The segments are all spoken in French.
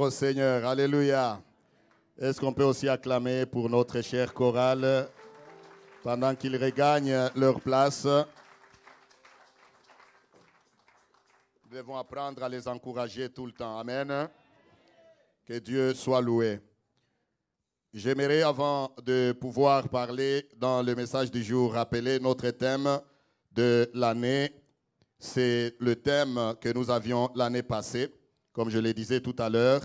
Au Seigneur. Alléluia. Est-ce qu'on peut aussi acclamer pour notre cher chorale pendant qu'ils regagnent leur place? Nous devons apprendre à les encourager tout le temps. Amen. Que Dieu soit loué. J'aimerais, avant de pouvoir parler dans le message du jour, rappeler notre thème de l'année. C'est le thème que nous avions l'année passée. Comme je le disais tout à l'heure,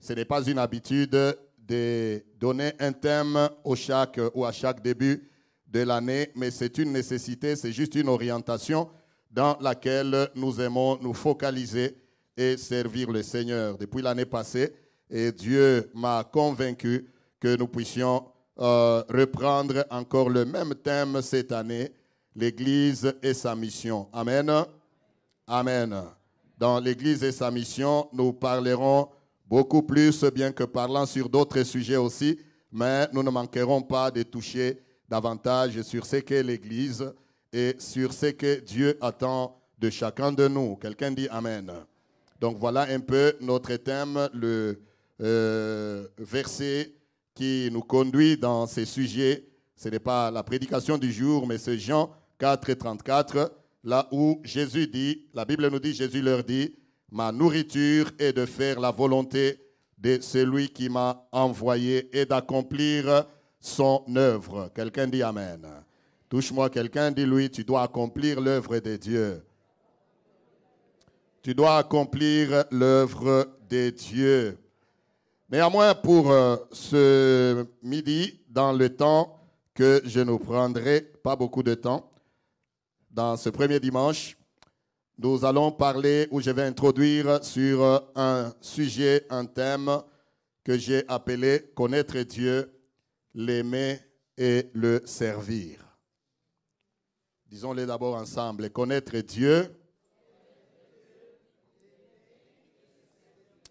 ce n'est pas une habitude de donner un thème au chaque, ou à chaque début de l'année, mais c'est une nécessité, c'est juste une orientation dans laquelle nous aimons nous focaliser et servir le Seigneur. Depuis l'année passée, et Dieu m'a convaincu que nous puissions euh, reprendre encore le même thème cette année, l'Église et sa mission. Amen. Amen. Dans l'Église et sa mission, nous parlerons beaucoup plus, bien que parlant sur d'autres sujets aussi, mais nous ne manquerons pas de toucher davantage sur ce qu'est l'Église et sur ce que Dieu attend de chacun de nous. Quelqu'un dit Amen. Donc voilà un peu notre thème, le euh, verset qui nous conduit dans ces sujets. Ce n'est pas la prédication du jour, mais c'est Jean 4 et 34, là où Jésus dit, la Bible nous dit, Jésus leur dit, ma nourriture est de faire la volonté de celui qui m'a envoyé et d'accomplir son œuvre. Quelqu'un dit Amen. Touche-moi quelqu'un, dis-lui, tu dois accomplir l'œuvre de Dieu. Tu dois accomplir l'œuvre de Dieu. Néanmoins, pour euh, ce midi, dans le temps que je ne prendrai pas beaucoup de temps, dans ce premier dimanche, nous allons parler, ou je vais introduire sur un sujet, un thème que j'ai appelé Connaître Dieu, l'aimer et le servir. Disons-les d'abord ensemble. Connaître Dieu.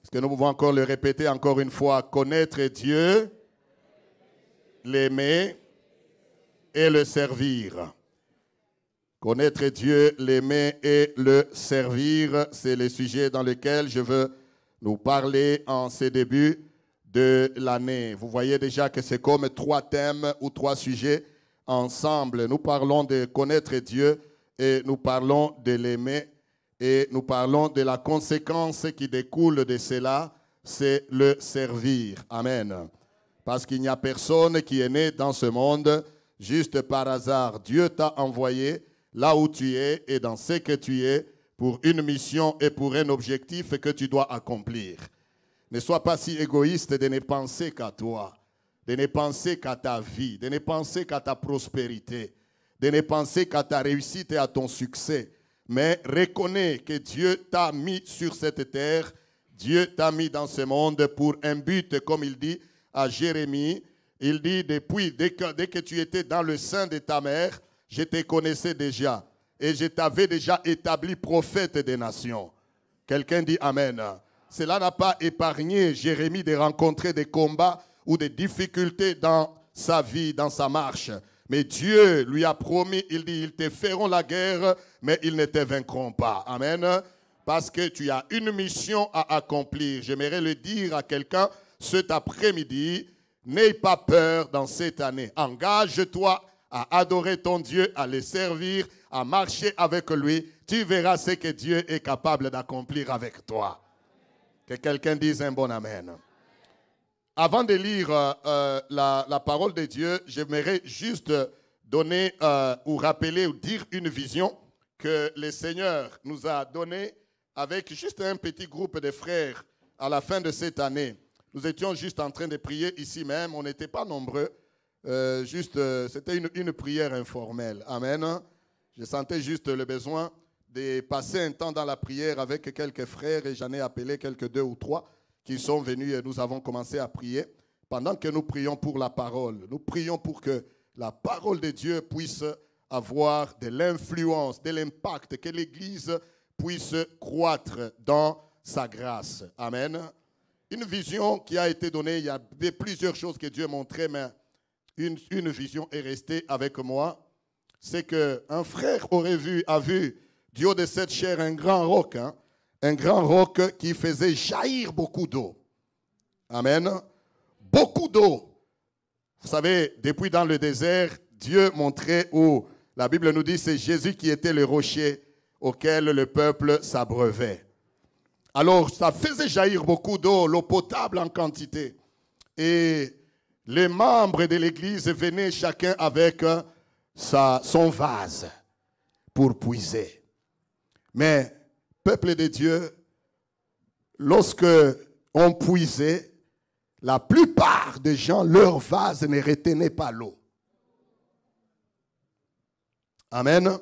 Est-ce que nous pouvons encore le répéter encore une fois? Connaître Dieu, l'aimer et le servir. Connaître Dieu, l'aimer et le servir, c'est le sujet dans lequel je veux nous parler en ces débuts de l'année. Vous voyez déjà que c'est comme trois thèmes ou trois sujets ensemble. Nous parlons de connaître Dieu et nous parlons de l'aimer et nous parlons de la conséquence qui découle de cela, c'est le servir. Amen. Parce qu'il n'y a personne qui est né dans ce monde juste par hasard. Dieu t'a envoyé là où tu es et dans ce que tu es pour une mission et pour un objectif que tu dois accomplir. Ne sois pas si égoïste de ne penser qu'à toi de ne penser qu'à ta vie, de ne penser qu'à ta prospérité, de ne penser qu'à ta réussite et à ton succès. Mais reconnais que Dieu t'a mis sur cette terre, Dieu t'a mis dans ce monde pour un but, comme il dit à Jérémie. Il dit, depuis, dès que, dès que tu étais dans le sein de ta mère, je te connaissais déjà et je t'avais déjà établi prophète des nations. Quelqu'un dit Amen. Cela n'a pas épargné Jérémie de rencontrer des combats ou des difficultés dans sa vie, dans sa marche. Mais Dieu lui a promis, il dit, ils te feront la guerre, mais ils ne te vaincront pas. Amen. Parce que tu as une mission à accomplir. J'aimerais le dire à quelqu'un cet après-midi. N'aie pas peur dans cette année. Engage-toi à adorer ton Dieu, à le servir, à marcher avec lui. Tu verras ce que Dieu est capable d'accomplir avec toi. Que quelqu'un dise un bon Amen. Avant de lire euh, euh, la, parole de Dieu, j'aimerais juste donner euh, ou rappeler ou dire une vision que le Seigneur nous a donnée avec juste un petit groupe de frères à la fin de cette année. Nous étions juste en train de prier ici même, on n'était pas nombreux, juste c'était une, une, prière informelle. Amen. Je sentais juste le besoin de passer un temps dans la prière avec quelques frères et j'en ai appelé quelques deux ou trois qui sont venus et nous avons commencé à prier. Pendant que nous prions pour la parole, nous prions pour que la parole de Dieu puisse avoir de l'influence, de l'impact, que l'Église puisse croître dans sa grâce. Amen. Une vision qui a été donnée, il y a plusieurs choses que Dieu montré, mais une, vision est restée avec moi. C'est qu'un frère aurait vu, a vu du haut de cette chair un grand roc. Hein, un grand roc qui faisait jaillir beaucoup d'eau. Amen. Beaucoup d'eau. Vous savez, depuis dans le désert, Dieu montrait où la Bible nous dit c'est Jésus qui était le rocher auquel le peuple s'abreuvait. Alors, ça faisait jaillir beaucoup d'eau, l'eau potable en quantité. Et les membres de l'Église venaient chacun avec sa, son vase pour puiser. Mais, peuple de Dieu, lorsque on puisait, la plupart des gens, leur vase ne retenait pas l'eau. Amen.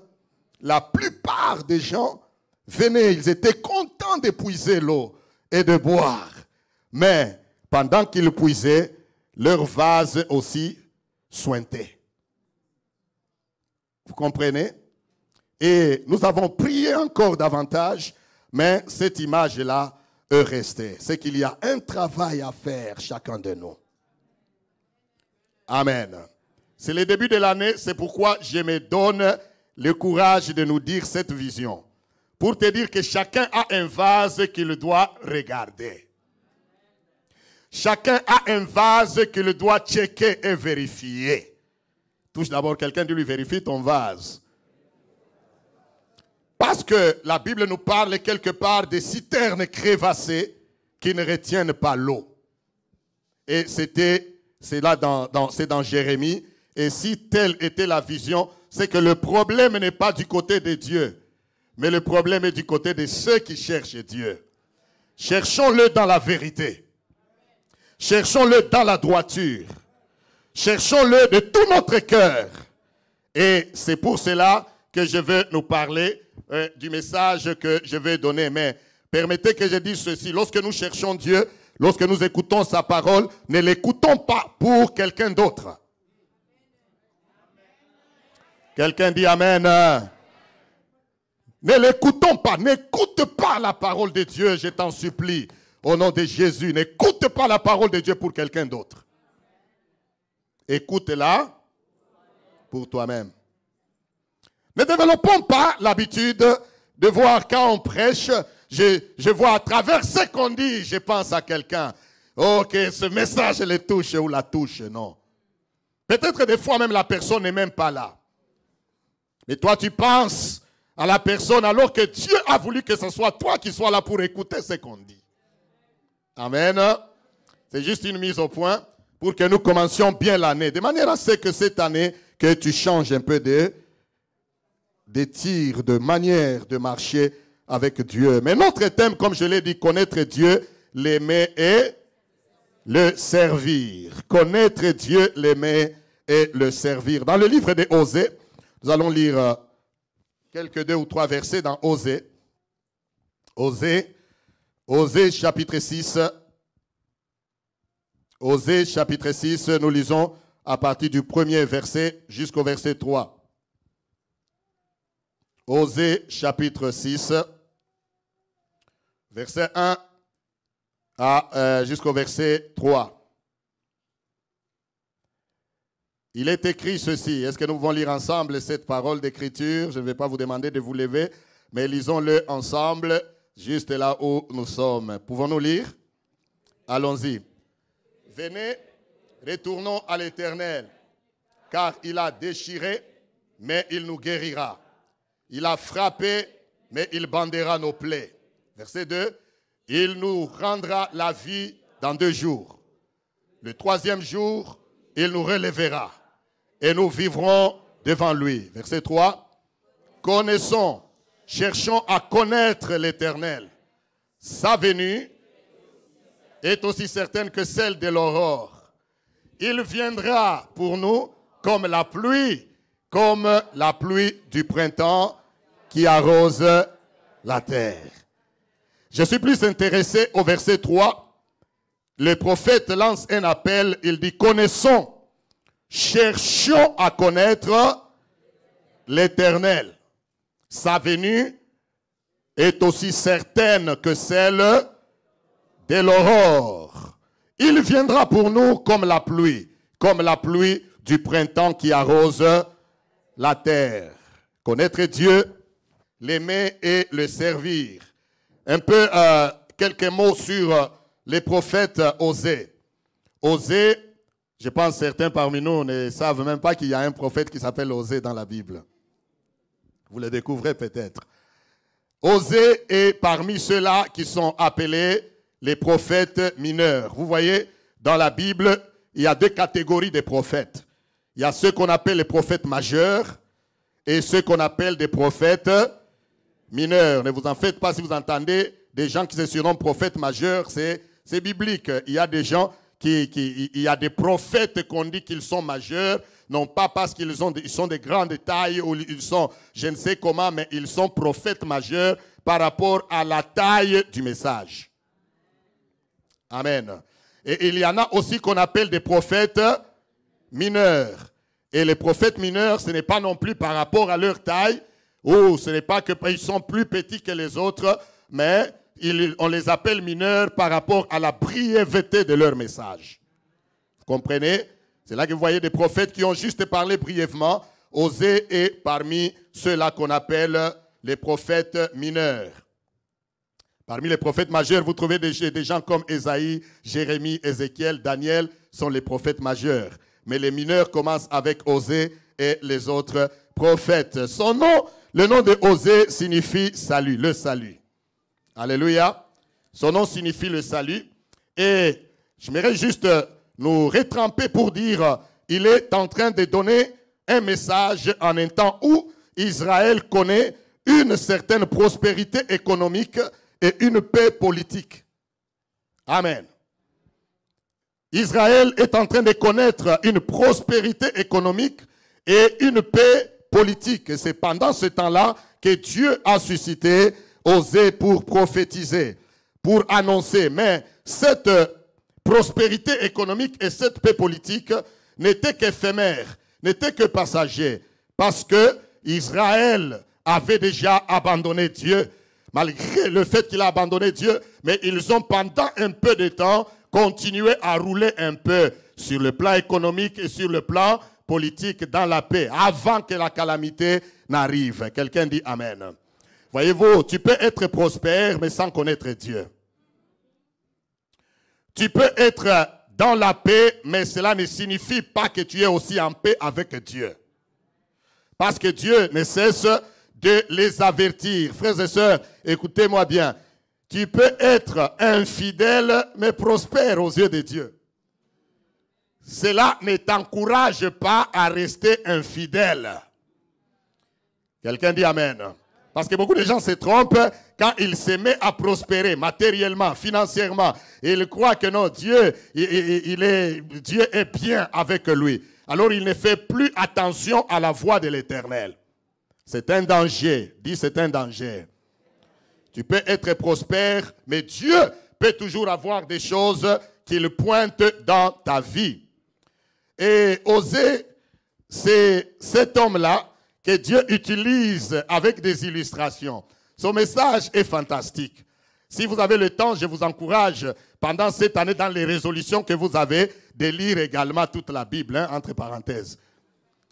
La plupart des gens venaient, ils étaient contents d'épuiser l'eau et de boire. Mais pendant qu'ils puisaient, leur vase aussi sointait. Vous comprenez? Et nous avons prié encore davantage, mais cette image-là est restée. C'est qu'il y a un travail à faire, chacun de nous. Amen. C'est le début de l'année, c'est pourquoi je me donne le courage de nous dire cette vision. Pour te dire que chacun a un vase qu'il doit regarder. Chacun a un vase qu'il doit checker et vérifier. Touche d'abord quelqu'un, de lui vérifie ton vase. Parce que la Bible nous parle quelque part des citernes crévassées qui ne retiennent pas l'eau. Et c'était, c'est là dans, dans, c'est dans Jérémie. Et si telle était la vision, c'est que le problème n'est pas du côté de Dieu, mais le problème est du côté de ceux qui cherchent Dieu. Cherchons-le dans la vérité. Cherchons-le dans la droiture. Cherchons-le de tout notre cœur. Et c'est pour cela que je veux nous parler euh, du message que je vais donner. Mais permettez que je dise ceci. Lorsque nous cherchons Dieu, lorsque nous écoutons sa parole, ne l'écoutons pas pour quelqu'un d'autre. Quelqu'un dit Amen. Ne l'écoutons pas. N'écoute pas la parole de Dieu, je t'en supplie. Au nom de Jésus, n'écoute pas la parole de Dieu pour quelqu'un d'autre. Écoute-la pour toi-même. Ne développons pas l'habitude de voir quand on prêche, je, vois à travers ce qu'on dit, je pense à quelqu'un. Ok, ce message le touche ou la touche, non. Peut-être des fois même la personne n'est même pas là. Mais toi, tu penses à la personne alors que Dieu a voulu que ce soit toi qui sois là pour écouter ce qu'on dit. Amen. C'est juste une mise au point pour que nous commencions bien l'année. De manière à ce que cette année, que tu changes un peu de, de tir, de manière de marcher avec Dieu. Mais notre thème, comme je l'ai dit, connaître Dieu, l'aimer et le servir. Connaître Dieu, l'aimer et le servir. Dans le livre des Osées, nous allons lire euh, quelques deux ou trois versets dans Osée. Osée, Osée chapitre 6. Osée chapitre 6, nous lisons à partir du premier verset jusqu'au verset 3. Osée chapitre 6, verset 1 à, euh, jusqu'au verset 3. Il est écrit ceci. Est-ce que nous pouvons lire ensemble cette parole d'écriture? Je ne vais pas vous demander de vous lever, mais lisons-le ensemble, juste là où nous sommes. Pouvons-nous lire? Allons-y. Venez, retournons à l'Éternel, car il a déchiré, mais il nous guérira. Il a frappé, mais il bandera nos plaies. Verset 2. Il nous rendra la vie dans deux jours. Le troisième jour, il nous relèvera et nous vivrons devant lui. Verset 3. Connaissons, cherchons à connaître l'Éternel. Sa venue est aussi certaine que celle de l'aurore. Il viendra pour nous comme la pluie, comme la pluie du printemps qui arrose la terre. Je suis plus intéressé au verset 3. Le prophète lance un appel, il dit, connaissons cherchons à connaître l'Éternel. Sa venue est aussi certaine que celle de l'aurore. Il viendra pour nous comme la pluie, comme la pluie du printemps qui arrose la terre. Connaître Dieu, l'aimer et le servir. un peu euh, quelques mots sur euh, les prophètes Osée. Osée, je pense certains parmi nous ne savent même pas qu'il y a un prophète qui s'appelle Osée dans la Bible. Vous le découvrez peut-être. Osée est parmi ceux-là qui sont appelés les prophètes mineurs. Vous voyez, dans la Bible, il y a deux catégories de prophètes. Il y a ceux qu'on appelle les prophètes majeurs et ceux qu'on appelle des prophètes mineurs. Ne vous en faites pas si vous entendez des gens qui se surnomment prophètes majeurs, c'est, biblique. Il y a des gens qui, qui il y a des prophètes qu'on dit qu'ils sont majeurs, non pas parce qu'ils ont, ils sont de grandes tailles ou ils sont, je ne sais comment, mais ils sont prophètes majeurs par rapport à la taille du message. Amen. Et il y en a aussi qu'on appelle des prophètes mineurs. Et les prophètes mineurs, ce n'est pas non plus par rapport à leur taille, ou ce n'est pas qu'ils sont plus petits que les autres, mais on les appelle mineurs par rapport à la brièveté de leur message. Vous comprenez? C'est là que vous voyez des prophètes qui ont juste parlé brièvement. Osée et parmi ceux-là qu'on appelle les prophètes mineurs. Parmi les prophètes majeurs, vous trouvez des, gens comme Esaïe, Jérémie, Ézéchiel, Daniel, sont les prophètes majeurs. Mais les mineurs commencent avec Osée et les autres prophètes. Son nom, le nom de Osée signifie salut, le salut. Alléluia. Son nom signifie le salut. Et je j'aimerais juste nous rétremper pour dire, il est en train de donner un message en un temps où Israël connaît une certaine prospérité économique et une paix politique. Amen. Israël est en train de connaître une prospérité économique et une paix politique. Et c'est pendant ce temps-là que Dieu a suscité Osée pour prophétiser, pour annoncer. Mais cette prospérité économique et cette paix politique n'étaient qu'éphémères, n'étaient que passagers. Parce que Israël avait déjà abandonné Dieu malgré le fait qu'il a abandonné Dieu, mais ils ont pendant un peu de temps continué à rouler un peu sur le plan économique et sur le plan politique dans la paix, avant que la calamité n'arrive. Quelqu'un dit Amen. Voyez-vous, tu peux être prospère, mais sans connaître Dieu. Tu peux être dans la paix, mais cela ne signifie pas que tu es aussi en paix avec Dieu. Parce que Dieu ne cesse de les avertir. Frères et sœurs, écoutez-moi bien. Tu peux être infidèle, mais prospère aux yeux de Dieu. Cela ne t'encourage pas à rester infidèle. Quelqu'un dit Amen. Parce que beaucoup de gens se trompent quand ils se mettent à prospérer matériellement, financièrement. ils croient que non, Dieu, il est, est bien avec lui. Alors il ne fait plus attention à la voix de l'éternel. C'est un danger. Dis, c'est un danger. Tu peux être prospère, mais Dieu peut toujours avoir des choses qu'il pointe dans ta vie. Et oser, c'est cet homme-là que Dieu utilise avec des illustrations. Son message est fantastique. Si vous avez le temps, je vous encourage pendant cette année dans les résolutions que vous avez de lire également toute la Bible, hein, entre parenthèses.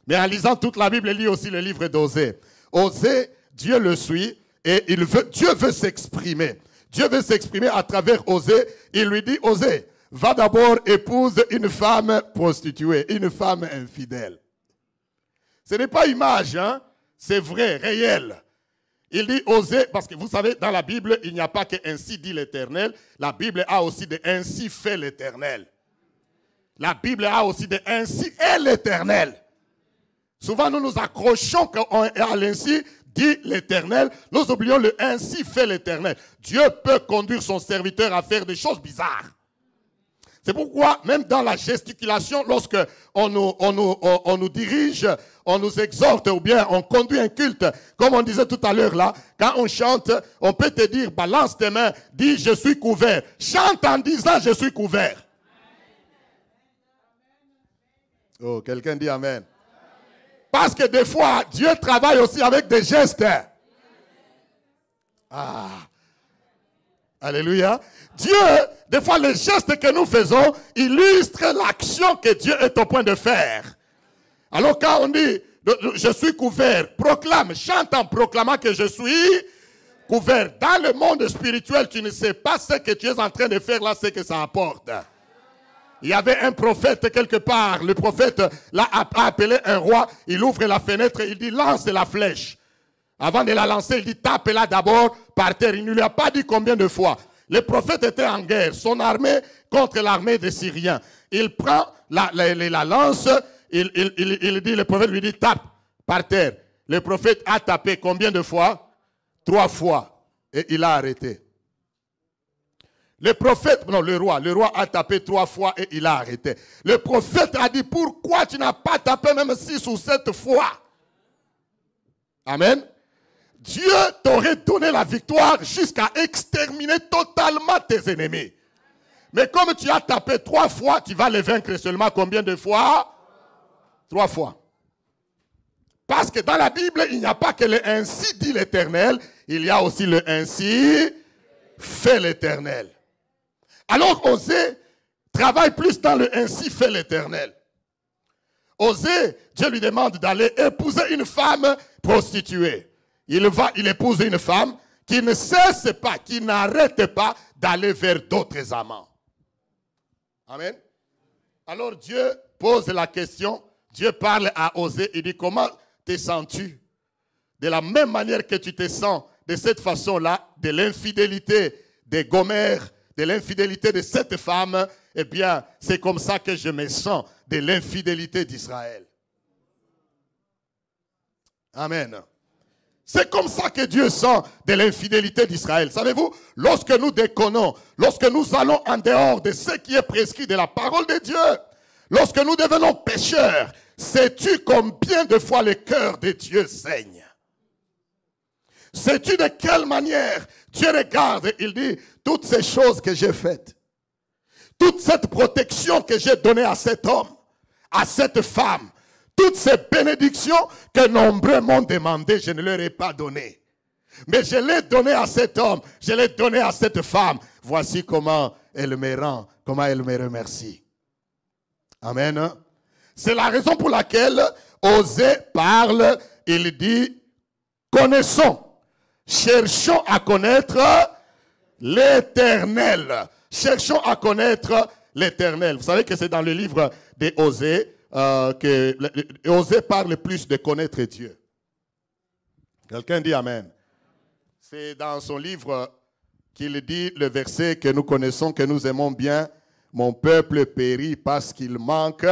Mais en lisant toute la Bible, lit aussi le livre d'Osée. Osée, Dieu le suit et il veut, Dieu veut s'exprimer. Dieu veut s'exprimer à travers Osée. Il lui dit, Osée, va d'abord épouse une femme prostituée, une femme infidèle. Ce n'est pas image, hein? c'est vrai, réel. Il dit Osée, parce que vous savez, dans la Bible, il n'y a pas que ainsi dit l'Éternel. La Bible a aussi de ainsi fait l'Éternel. La Bible a aussi de ainsi est l'Éternel. Souvent, nous nous accrochons à l'ainsi dit l'Éternel. Nous oublions le ainsi fait l'Éternel. Dieu peut conduire son serviteur à faire des choses bizarres. C'est pourquoi, même dans la gesticulation, lorsque on nous, on, nous, on, nous, dirige, on nous exhorte ou bien on conduit un culte, comme on disait tout à l'heure là, quand on chante, on peut te dire, balance tes mains, dis je suis couvert. Chante en disant je suis couvert. Oh, quelqu'un dit Amen. Parce que des fois, Dieu travaille aussi avec des gestes. Ah. Alléluia. Dieu, des fois, les gestes que nous faisons illustrent l'action que Dieu est au point de faire. Alors quand on dit, je suis couvert, proclame, chante en proclamant que je suis couvert. Dans le monde spirituel, tu ne sais pas ce que tu es en train de faire là, ce que ça apporte. Il y avait un prophète quelque part. Le prophète l'a appelé un roi. Il ouvre la fenêtre, il dit lance la flèche. Avant de la lancer, il dit tape-la d'abord par terre. Il ne lui a pas dit combien de fois. Le prophète était en guerre, son armée contre l'armée des Syriens. Il prend la, lance, il, il, dit, le prophète lui dit tape par terre. Le prophète a tapé combien de fois? Trois fois. Et il a arrêté. Le prophète, non, le roi, le roi a tapé trois fois et il a arrêté. Le prophète a dit, pourquoi tu n'as pas tapé même six ou sept fois? Amen. Dieu t'aurait donné la victoire jusqu'à exterminer totalement tes ennemis. Mais comme tu as tapé trois fois, tu vas les vaincre seulement combien de fois? Trois fois. Parce que dans la Bible, il n'y a pas que le ainsi dit l'Éternel, il y a aussi le ainsi fait l'Éternel. Alors Osée travaille plus dans le ainsi fait l'Éternel. Osée, Dieu lui demande d'aller épouser une femme prostituée. Il va, il épouse une femme qui ne cesse pas, qui n'arrête pas d'aller vers d'autres amants. Amen. Alors Dieu pose la question, Dieu parle à Osée, il dit comment te sens-tu? De la même manière que tu te sens de cette façon-là, de l'infidélité des Gomères, de l'infidélité de cette femme, eh bien, c'est comme ça que je me sens de l'infidélité d'Israël. Amen. C'est comme ça que Dieu sent de l'infidélité d'Israël. Savez-vous, lorsque nous déconnons, lorsque nous allons en dehors de ce qui est prescrit de la parole de Dieu, lorsque nous devenons pécheurs, sais-tu combien de fois le cœur de Dieu saigne? Sais-tu de quelle manière Dieu regarde et il dit, toutes ces choses que j'ai faites, toute cette protection que j'ai donnée à cet homme, à cette femme, toutes ces bénédictions que nombreux m'ont demandé, je ne leur ai pas donné. Mais je l'ai donné à cet homme, je l'ai donné à cette femme. Voici comment elle me rend, comment elle me remercie. Amen. C'est la raison pour laquelle Osée parle, il dit, connaissons, cherchons à connaître l'éternel. Cherchons à connaître l'éternel. Vous savez que c'est dans le livre des Osée euh, que Osée parle plus de connaître Dieu. Quelqu'un dit Amen. C'est dans son livre qu'il dit le verset que nous connaissons, que nous aimons bien. Mon peuple périt parce qu'il manque.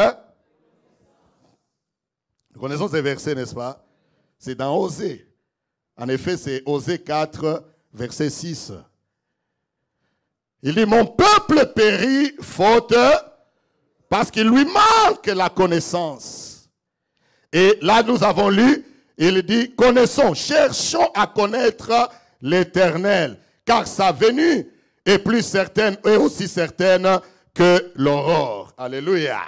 Nous connaissons ces versets, n'est-ce pas? C'est dans Osée. En effet, c'est Osée 4, verset 6. Il dit, mon peuple périt faute parce qu'il lui manque la connaissance. Et là, nous avons lu, il dit, connaissons, cherchons à connaître l'éternel, car sa venue est plus certaine et aussi certaine que l'aurore. Alléluia.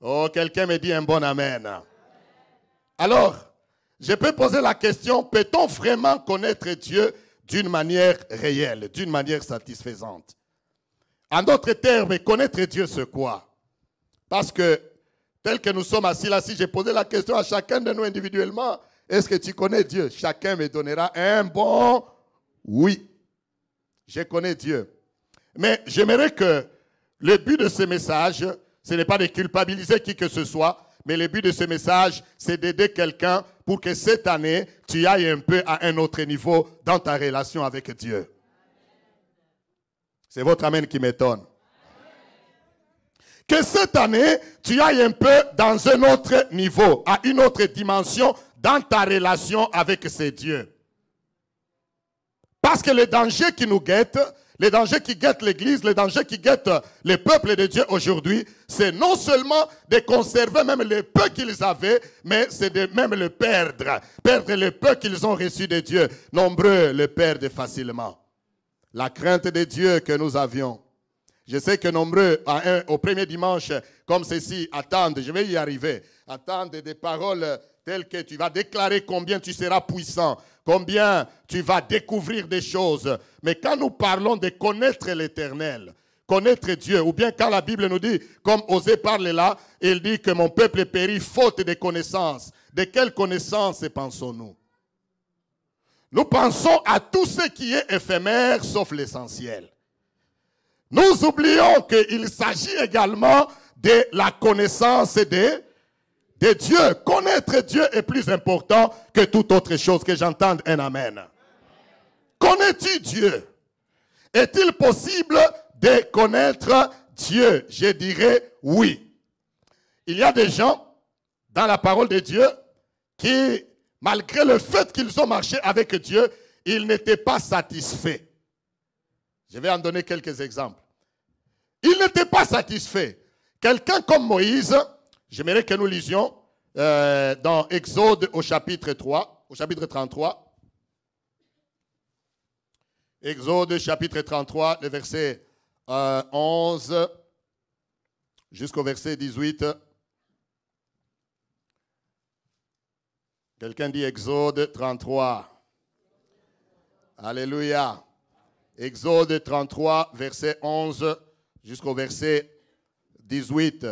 Oh, quelqu'un me dit un bon amen. Alors, je peux poser la question, peut-on vraiment connaître Dieu d'une manière réelle, d'une manière satisfaisante? En d'autres termes, connaître Dieu, c'est quoi? Parce que, tel que nous sommes assis là, si j'ai posé la question à chacun de nous individuellement, est-ce que tu connais Dieu? Chacun me donnera un bon oui. Je connais Dieu. Mais j'aimerais que le but de ce message, ce n'est pas de culpabiliser qui que ce soit, mais le but de ce message, c'est d'aider quelqu'un pour que cette année, tu ailles un peu à un autre niveau dans ta relation avec Dieu. C'est votre Amen qui m'étonne. Que cette année, tu ailles un peu dans un autre niveau, à une autre dimension dans ta relation avec ces dieux. Parce que les dangers qui nous guettent, les dangers qui guettent l'Église, les dangers qui guettent les peuples de Dieu aujourd'hui, c'est non seulement de conserver même le peu qu'ils avaient, mais c'est de même le perdre. Perdre le peu qu'ils ont reçu de Dieu. Nombreux le perdent facilement. La crainte de Dieu que nous avions. Je sais que nombreux, au premier dimanche comme ceci, attendent, je vais y arriver, attendent des paroles telles que tu vas déclarer combien tu seras puissant, combien tu vas découvrir des choses. Mais quand nous parlons de connaître l'éternel, connaître Dieu, ou bien quand la Bible nous dit, comme Osée parle là, il dit que mon peuple périt faute de connaissances. De quelle connaissance pensons-nous? Nous pensons à tout ce qui est éphémère sauf l'essentiel. Nous oublions qu'il s'agit également de la connaissance de, de Dieu. Connaître Dieu est plus important que toute autre chose. Que j'entende un Amen. Connais-tu Dieu? Est-il possible de connaître Dieu? Je dirais oui. Il y a des gens dans la parole de Dieu qui, malgré le fait qu'ils ont marché avec Dieu, ils n'étaient pas satisfaits. Je vais en donner quelques exemples. Ils n'étaient pas satisfaits. Quelqu'un comme Moïse, j'aimerais que nous lisions euh, dans Exode au chapitre 3, au chapitre 33. Exode chapitre 33, le verset 11 euh, jusqu'au verset 18. Quelqu'un dit Exode 33. Alléluia. Exode 33, verset 11 jusqu'au verset 18.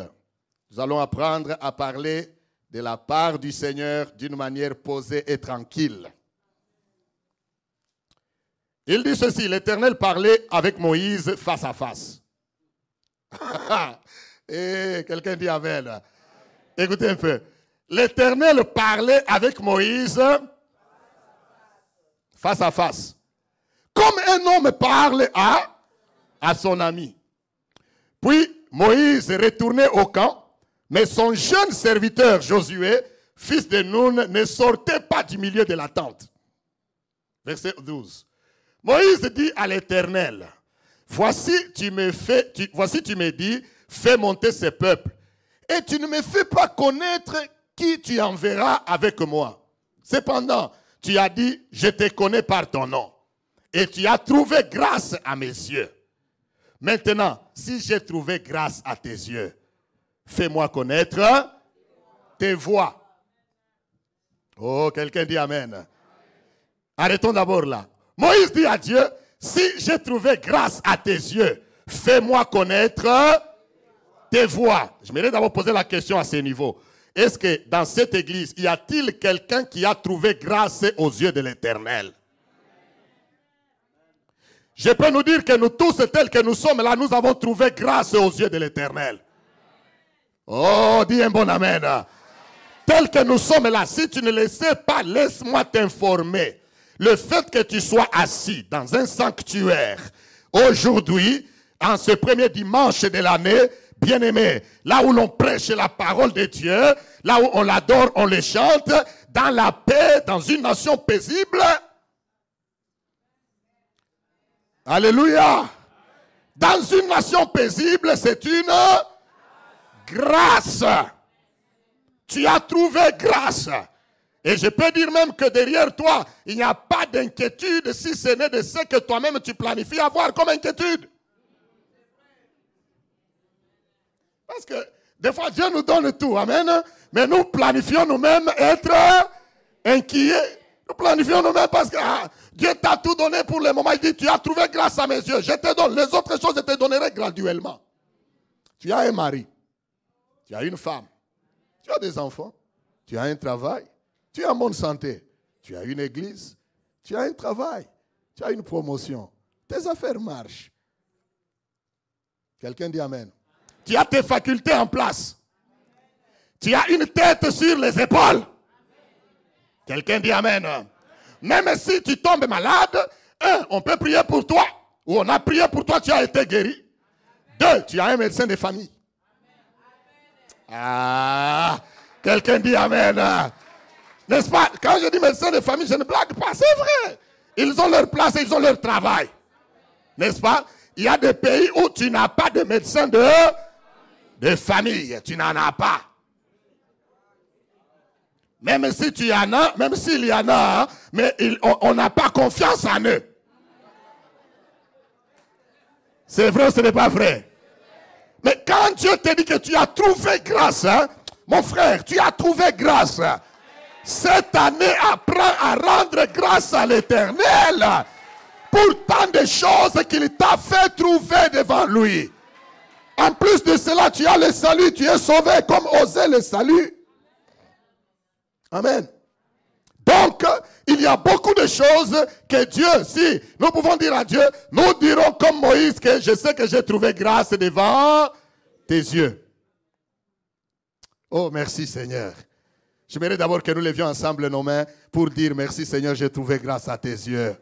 Nous allons apprendre à parler de la part du Seigneur d'une manière posée et tranquille. Il dit ceci, l'Éternel parlait avec Moïse face à face. et eh, quelqu'un dit Amen. Écoutez un peu. L'Éternel parlait avec Moïse face à face. Comme un homme parle à, son ami. Puis Moïse retournait au camp, mais son jeune serviteur Josué, fils de Nun, ne sortait pas du milieu de la tente. Verset 12. Moïse dit à l'Éternel, voici tu me fais, voici tu me dis, fais monter ce peuple, et tu ne me fais pas connaître qui tu enverras avec moi. Cependant, tu as dit, je te connais par ton nom, et tu as trouvé grâce à mes yeux. Maintenant, si j'ai trouvé grâce à tes yeux, fais-moi connaître tes voix. Oh, quelqu'un dit Amen. Arrêtons d'abord là. Moïse dit à Dieu, si j'ai trouvé grâce à tes yeux, fais-moi connaître tes voix. Je m'aimerais d'abord poser la question à ce niveau. Est-ce que dans cette église, y a-t-il quelqu'un qui a trouvé grâce aux yeux de l'éternel? Je peux nous dire que nous tous, tels que nous sommes là, nous avons trouvé grâce aux yeux de l'éternel. Oh, dis un bon amen. Tel que nous sommes là, si tu ne le sais pas, laisse-moi t'informer. Le fait que tu sois assis dans un sanctuaire aujourd'hui, en ce premier dimanche de l'année, bien aimé, là où l'on prêche la parole de Dieu, là où on l'adore, on le chante, dans la paix, dans une nation paisible. Alléluia. Dans une nation paisible, c'est une grâce. Tu as trouvé grâce. Et je peux dire même que derrière toi, il n'y a pas d'inquiétude si ce n'est de ce que toi-même tu planifies avoir comme inquiétude. Parce que des fois, Dieu nous donne tout. Amen. Mais nous planifions nous-mêmes être inquiets. Nous planifions nous-mêmes parce que ah, Dieu t'a tout donné pour le moment. Il dit, tu as trouvé grâce à mes yeux. Je te donne. Les autres choses, je te donnerai graduellement. Tu as un mari. Tu as une femme. Tu as des enfants. Tu as un travail. Tu as en bonne santé. Tu as une église. Tu as un travail. Tu as une promotion. Tes affaires marchent. Quelqu'un dit Amen. Tu as tes facultés en place. Tu as une tête sur les épaules. Quelqu'un dit Amen. Même si tu tombes malade, un, on peut prier pour toi. Ou on a prié pour toi, tu as été guéri. Deux, tu as un médecin de famille. Ah, quelqu'un dit Amen. N'est-ce pas? Quand je dis médecin de famille, je ne blague pas, c'est vrai. Ils ont leur place et ils ont leur travail. N'est-ce pas? Il y a des pays où tu n'as pas de médecin de, de famille. Tu n'en as pas. Même si tu en as, même s'il y en a, mais on n'a pas confiance en eux. C'est vrai ou ce n'est pas vrai? Mais quand Dieu te dit que tu as trouvé grâce, hein, mon frère, tu as trouvé grâce. Cette année, apprends à rendre grâce à l'Éternel pour tant de choses qu'il t'a fait trouver devant lui. En plus de cela, tu as le salut, tu es sauvé comme oser le salut. Amen. Donc, il y a beaucoup de choses que Dieu, si nous pouvons dire à Dieu, nous dirons comme Moïse que je sais que j'ai trouvé grâce devant tes yeux. Oh, merci Seigneur. J'aimerais d'abord que nous levions ensemble nos mains pour dire merci Seigneur, j'ai trouvé grâce à tes yeux.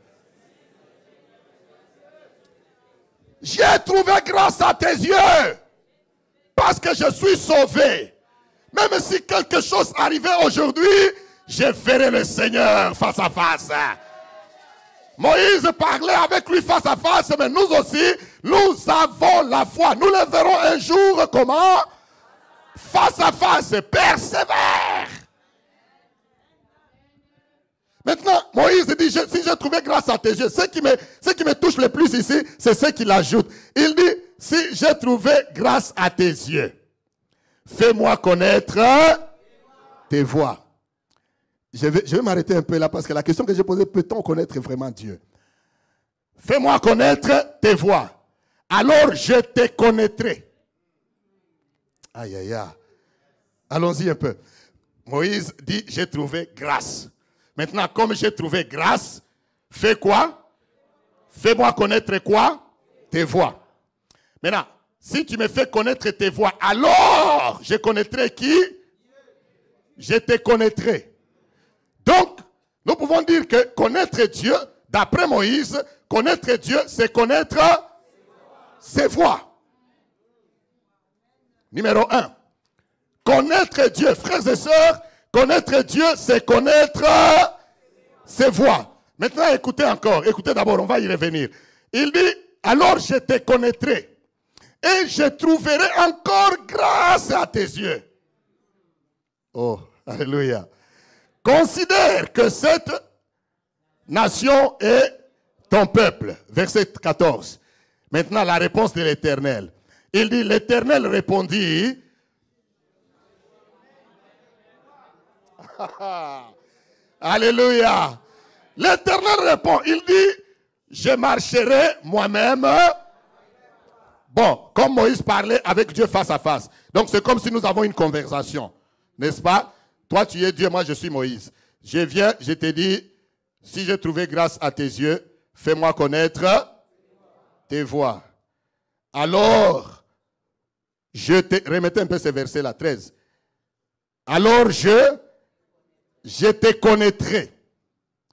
J'ai trouvé grâce à tes yeux parce que je suis sauvé. Même si quelque chose arrivait aujourd'hui, je verrai le Seigneur face à face. Moïse parlait avec lui face à face, mais nous aussi, nous avons la foi. Nous le verrons un jour comment? Face à face, persévère. Maintenant, Moïse dit, si j'ai trouvé grâce à tes yeux, ce qui me, ce qui me touche le plus ici, c'est ce qu'il ajoute. Il dit, si j'ai trouvé grâce à tes yeux, fais-moi connaître tes voies. Je vais, je vais m'arrêter un peu là parce que la question que j'ai posée, peut-on connaître vraiment Dieu? Fais-moi connaître tes voies. Alors je te connaîtrai. Aïe, aïe, aïe. Allons-y un peu. Moïse dit, j'ai trouvé grâce. Maintenant, comme j'ai trouvé grâce, fais quoi? Fais-moi connaître quoi? Tes voix. Maintenant, si tu me fais connaître tes voix, alors je connaîtrai qui? Je te connaîtrai. Donc, nous pouvons dire que connaître Dieu, d'après Moïse, connaître Dieu, c'est connaître ses voix. Numéro un. Connaître Dieu, frères et sœurs, Connaître Dieu, c'est connaître ses voix. Maintenant, écoutez encore. Écoutez d'abord, on va y revenir. Il dit, alors je te connaîtrai et je trouverai encore grâce à tes yeux. Oh, alléluia. Considère que cette nation est ton peuple. Verset 14. Maintenant, la réponse de l'Éternel. Il dit, l'Éternel répondit, Alléluia. L'Éternel répond, il dit, je marcherai moi-même. Comme Moïse parlait avec Dieu face à face. Donc c'est comme si nous avons une conversation. N'est-ce pas? Toi tu es Dieu, moi je suis Moïse. Je viens, je te dis, si j'ai trouvé grâce à tes yeux, fais-moi connaître tes voix. Alors, je te... Remettez un peu ce verset là, 13. Alors je je te connaîtrai.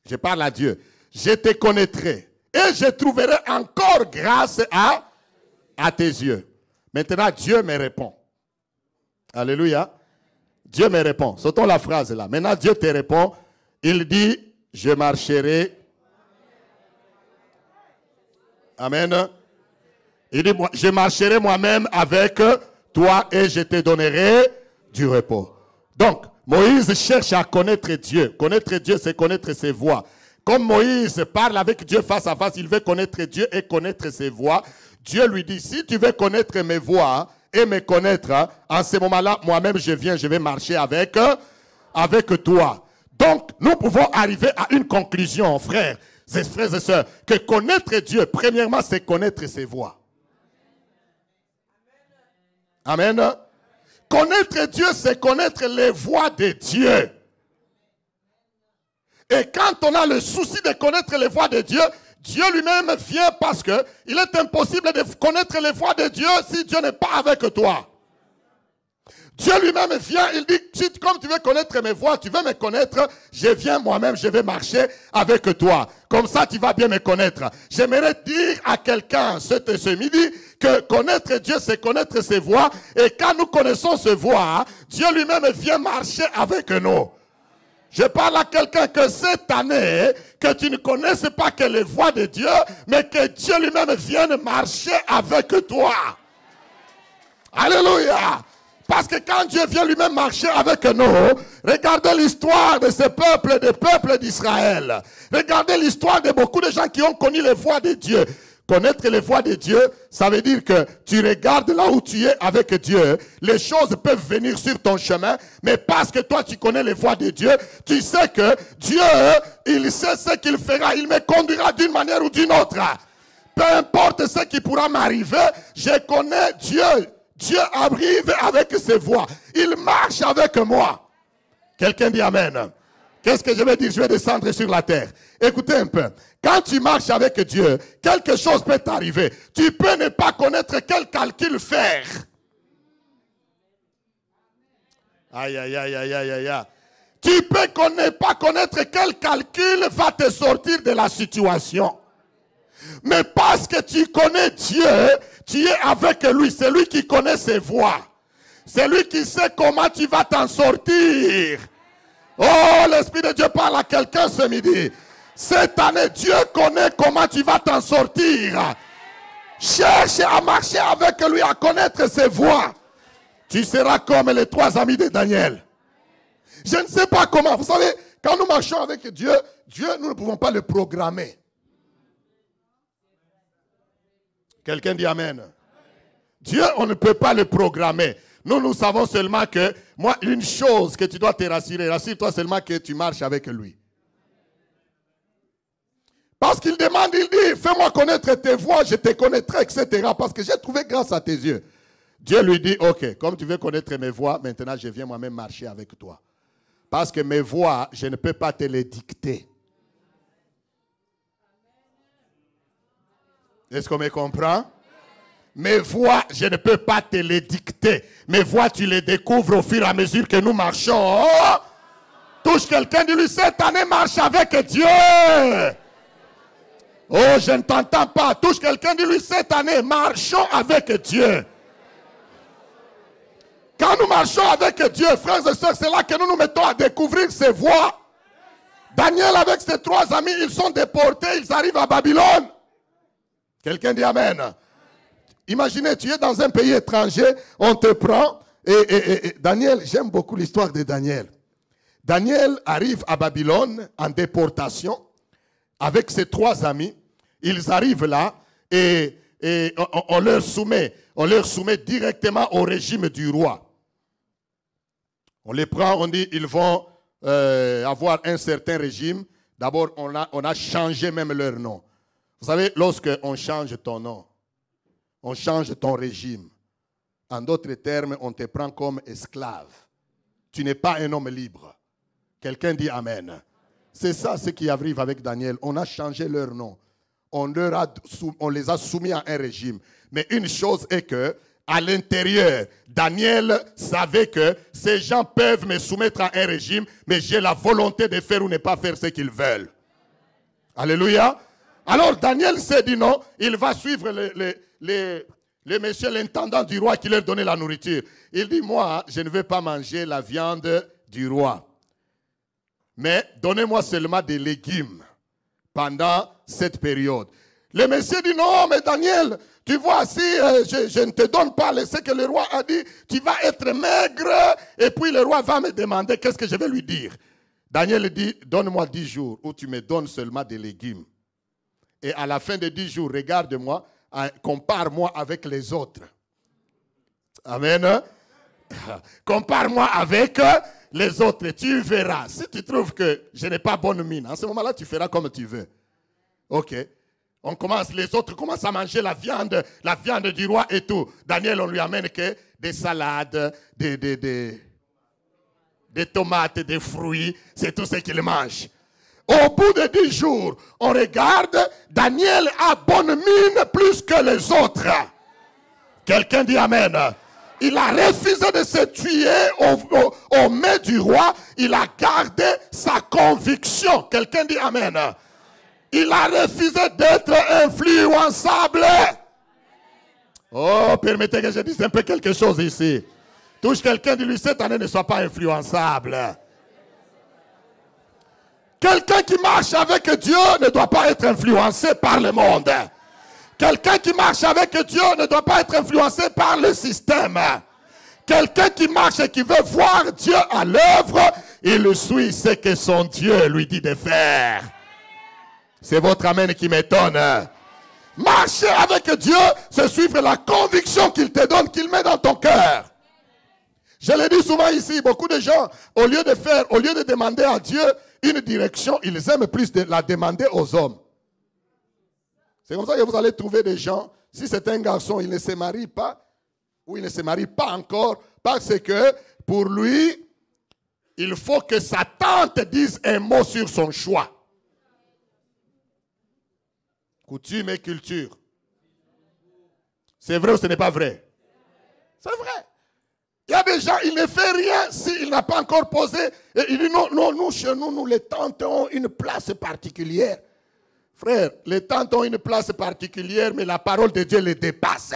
Je parle à Dieu. Je te connaîtrai. Et je trouverai encore grâce à, à tes yeux. Maintenant, Dieu me répond. Alléluia. Dieu me répond. Sautons la phrase là. Maintenant, Dieu te répond. Il dit, je marcherai. Amen. Il dit, je marcherai moi-même avec toi et je te donnerai du repos. Donc, Moïse cherche à connaître Dieu. Connaître Dieu, c'est connaître ses voix. Comme Moïse parle avec Dieu face à face, il veut connaître Dieu et connaître ses voix. Dieu lui dit, si tu veux connaître mes voix et me connaître, en ce moment-là, moi-même, je viens, je vais marcher avec, toi. Donc, nous pouvons arriver à une conclusion, frères, frères et sœurs, que connaître Dieu, premièrement, c'est connaître ses voix. Amen. Connaître Dieu, c'est connaître les voies de Dieu. Et quand on a le souci de connaître les voies de Dieu, Dieu lui-même vient parce que il est impossible de connaître les voies de Dieu si Dieu n'est pas avec toi. Dieu lui-même vient, il dit, comme tu veux connaître mes voies, tu veux me connaître, je viens moi-même, je vais marcher avec toi. Comme ça, tu vas bien me connaître. J'aimerais dire à quelqu'un ce, ce midi que connaître Dieu, c'est connaître ses voies. Et quand nous connaissons ses voies, Dieu lui-même vient marcher avec nous. Je parle à quelqu'un que cette année, que tu ne connaisses pas que les voies de Dieu, mais que Dieu lui-même vienne marcher avec toi. Alléluia. Parce que quand Dieu vient lui-même marcher avec nous, regardez l'histoire de ce peuple, des peuples d'Israël. Regardez l'histoire de beaucoup de gens qui ont connu les voies de Dieu. Connaître les voies de Dieu, ça veut dire que tu regardes là où tu es avec Dieu. Les choses peuvent venir sur ton chemin, mais parce que toi tu connais les voies de Dieu, tu sais que Dieu, il sait ce qu'il fera. Il me conduira d'une manière ou d'une autre. Peu importe ce qui pourra m'arriver, je connais Dieu. Dieu arrive avec ses voix. Il marche avec moi. Quelqu'un dit Amen. Qu'est-ce que je vais dire? Je vais descendre sur la terre. Écoutez un peu. Quand tu marches avec Dieu, quelque chose peut t'arriver. Tu peux ne pas connaître quel calcul faire. Aïe, aïe, aïe, aïe, aïe, aïe. Tu peux pas connaître quel calcul va te sortir de la situation. Mais parce que tu connais Dieu, tu es avec lui. C'est lui qui connaît ses voies. C'est lui qui sait comment tu vas t'en sortir. Oh, l'Esprit de Dieu parle à quelqu'un ce midi. Cette année, Dieu connaît comment tu vas t'en sortir. Cherche à marcher avec lui, à connaître ses voies. Tu seras comme les trois amis de Daniel. Je ne sais pas comment. Vous savez, quand nous marchons avec Dieu, Dieu, nous ne pouvons pas le programmer. Quelqu'un dit Amen. Dieu, on ne peut pas le programmer. Nous, nous savons seulement que, moi, une chose que tu dois te rassurer, rassure-toi seulement que tu marches avec lui. Parce qu'il demande, il dit, fais-moi connaître tes voix, je te connaîtrai, etc. Parce que j'ai trouvé grâce à tes yeux. Dieu lui dit, ok, comme tu veux connaître mes voix, maintenant je viens moi-même marcher avec toi. Parce que mes voix, je ne peux pas te les dicter. Est-ce qu'on me comprend? Mes voix, je ne peux pas te les dicter. Mes voix, tu les découvres au fur et à mesure que nous marchons. Touche quelqu'un, dis-lui, cette année marche avec Dieu. Oh, je ne t'entends pas. Touche quelqu'un, dis-lui, cette année, marchons avec Dieu. Quand nous marchons avec Dieu, frères et sœurs, c'est là que nous nous mettons à découvrir ses voies. Daniel avec ses trois amis, ils sont déportés, ils arrivent à Babylone. Quelqu'un dit Amen. Imaginez, tu es dans un pays étranger, on te prend. Et, Daniel, j'aime beaucoup l'histoire de Daniel. Daniel arrive à Babylone en déportation avec ses trois amis. Ils arrivent là et, on, leur soumet, on leur soumet directement au régime du roi. On les prend, on dit ils vont euh, avoir un certain régime. D'abord, on a, on a changé même leur nom. Vous savez, lorsque on change ton nom, on change ton régime. En d'autres termes, on te prend comme esclave. Tu n'es pas un homme libre. Quelqu'un dit Amen. C'est ça ce qui arrive avec Daniel. On a changé leur nom. On, les a soumis à un régime. Mais une chose est que, à l'intérieur, Daniel savait que ces gens peuvent me soumettre à un régime, mais j'ai la volonté de faire ou ne pas faire ce qu'ils veulent. Alléluia. Alors Daniel s'est dit non, il va suivre le, monsieur, l'intendant du roi qui leur donnait la nourriture. Il dit, moi, je ne veux pas manger la viande du roi. Mais donnez-moi seulement des légumes pendant cette période. Le monsieur dit, non, mais Daniel, tu vois, si euh, je, ne te donne pas ce que le roi a dit, tu vas être maigre, et puis le roi va me demander qu'est-ce que je vais lui dire? Daniel dit, donne-moi dix jours où tu me donnes seulement des légumes. Et à la fin de dix jours, regarde-moi, compare-moi avec les autres. Amen. Compare-moi avec les autres. Tu verras. Si tu trouves que je n'ai pas bonne mine, en ce moment-là, tu feras comme tu veux. Ok. On commence, les autres commencent à manger la viande, la viande du roi et tout. Daniel, on lui amène que des salades, des, des, des, des tomates, des fruits. C'est tout ce qu'il mange. Au bout de dix jours, on regarde, Daniel a bonne mine plus que les autres. Quelqu'un dit Amen. Il a refusé de se tuer au, au, mains du roi. Il a gardé sa conviction. Quelqu'un dit Amen. Il a refusé d'être influençable. Oh, permettez que je dise un peu quelque chose ici. Touche quelqu'un, dit lui cette année ne soit pas influençable. Quelqu'un qui marche avec Dieu ne doit pas être influencé par le monde. Quelqu'un qui marche avec Dieu ne doit pas être influencé par le système. Quelqu'un qui marche et qui veut voir Dieu à l'œuvre, il suit ce que son Dieu lui dit de faire. C'est votre amen qui m'étonne. Marcher avec Dieu, c'est suivre la conviction qu'il te donne, qu'il met dans ton cœur. Je le dis souvent ici, beaucoup de gens, au lieu de faire, au lieu de demander à Dieu une direction, ils aiment plus de la demander aux hommes. C'est comme ça que vous allez trouver des gens, si c'est un garçon, il ne se marie pas, ou il ne se marie pas encore, parce que pour lui, il faut que sa tante dise un mot sur son choix. Coutume et culture. C'est vrai ou ce n'est pas vrai? C'est vrai. Il y a des gens, il ne fait rien s'il n'a pas encore posé. Et il dit non, non, nous, chez nous, nous, les tantes ont une place particulière. Frère, les tantes ont une place particulière, mais la parole de Dieu les dépasse.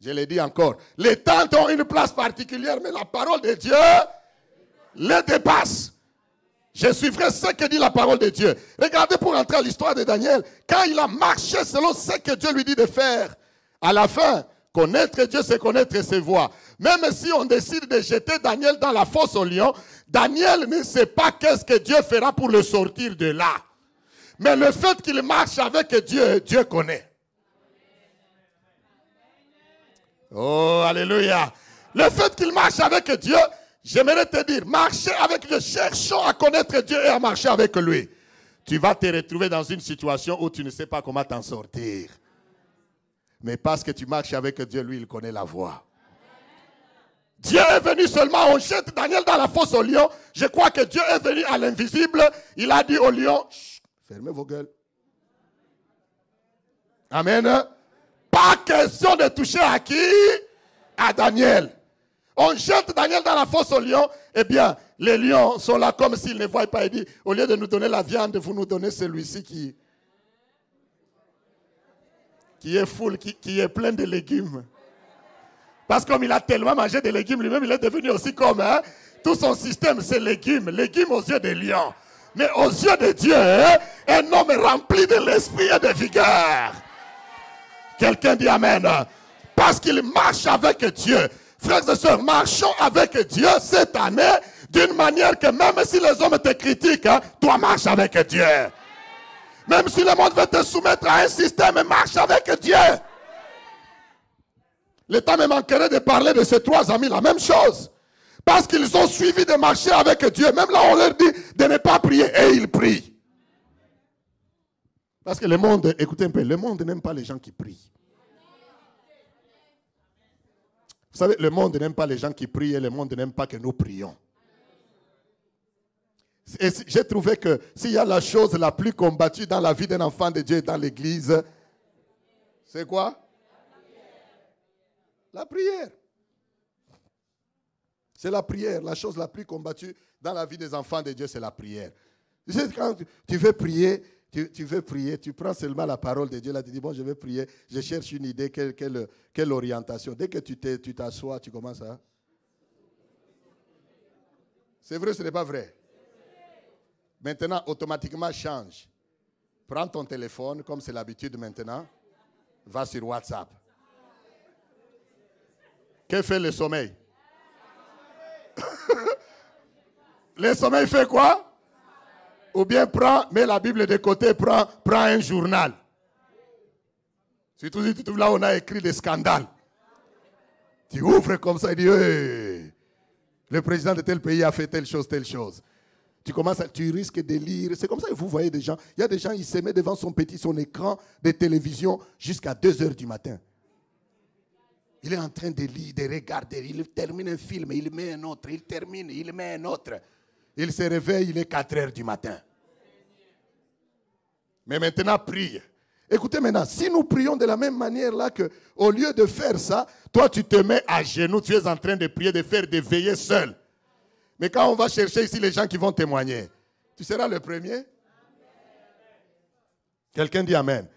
Je l'ai dit encore. Les tantes ont une place particulière, mais la parole de Dieu les dépasse. Je suivrai ce que dit la parole de Dieu. Regardez pour entrer à l'histoire de Daniel. Quand il a marché selon ce que Dieu lui dit de faire, à la fin, connaître Dieu, c'est connaître ses voies. Même si on décide de jeter Daniel dans la fosse au lion, Daniel ne sait pas qu'est-ce que Dieu fera pour le sortir de là. Mais le fait qu'il marche avec Dieu, Dieu connaît. Oh, alléluia. Le fait qu'il marche avec Dieu, j'aimerais te dire, marcher avec Dieu, cherchons à connaître Dieu et à marcher avec lui. Tu vas te retrouver dans une situation où tu ne sais pas comment t'en sortir. Mais parce que tu marches avec Dieu, lui, il connaît la voie. Dieu est venu seulement, on jette Daniel dans la fosse au lion. Je crois que Dieu est venu à l'invisible. Il a dit au lion, fermez vos gueules. Amen. Pas question de toucher à qui? À Daniel. On jette Daniel dans la fosse au lion. Eh bien, les lions sont là comme s'ils ne voient pas. Il dit, au lieu de nous donner la viande, vous nous donnez celui-ci qui, qui est full, qui, est plein de légumes. Parce que comme il a tellement mangé de légumes, lui-même, il est devenu aussi comme hein, tout son système, c'est légumes. Légumes aux yeux des lions. Mais aux yeux de Dieu, hein, un homme rempli de l'esprit et de vigueur. Quelqu'un dit Amen. Parce qu'il marche avec Dieu. Frères et sœurs, marchons avec Dieu cette année d'une manière que même si les hommes te critiquent, hein, toi marche avec Dieu. Même si le monde veut te soumettre à un système, marche avec Dieu. L'État me manquerait de parler de ces trois amis, la même chose. Parce qu'ils ont suivi de marcher avec Dieu. Même là, on leur dit de ne pas prier et ils prient. Parce que le monde, écoutez un peu, le monde n'aime pas les gens qui prient. Vous savez, le monde n'aime pas les gens qui prient et le monde n'aime pas que nous prions. J'ai trouvé que s'il y a la chose la plus combattue dans la vie d'un enfant de Dieu dans l'église, c'est quoi? La prière. C'est la prière. La chose la plus combattue dans la vie des enfants de Dieu, c'est la prière. Tu sais, quand tu veux prier, tu, veux prier, tu prends seulement la parole de Dieu, là, tu dis, bon, je vais prier, je cherche une idée, quelle, orientation. Dès que tu t'assois, tu commences à... C'est vrai, ce n'est pas vrai? Maintenant, automatiquement, change. Prends ton téléphone, comme c'est l'habitude maintenant, va sur WhatsApp. Que fait le sommeil? Le sommeil fait quoi? Ou bien prends, mets la Bible de côté, prends, prends un journal. Si tu trouves là, on a écrit des scandales. Tu ouvres comme ça et dis, le président de tel pays a fait telle chose, telle chose. Tu commences tu risques de lire. C'est comme ça que vous voyez des gens. Il y a des gens, ils se mettent devant son petit, son écran de télévision jusqu'à 2 heures du matin. Il est en train de lire, de regarder. Il termine un film, il met un autre. Il termine, il met un autre. Il se réveille, il est 4 heures du matin. Mais maintenant, prie. Écoutez maintenant, si nous prions de la même manière là que, au lieu de faire ça, toi tu te mets à genoux, tu es en train de prier, de faire des veillées seul. Mais quand on va chercher ici les gens qui vont témoigner, tu seras le premier? Quelqu'un dit Amen.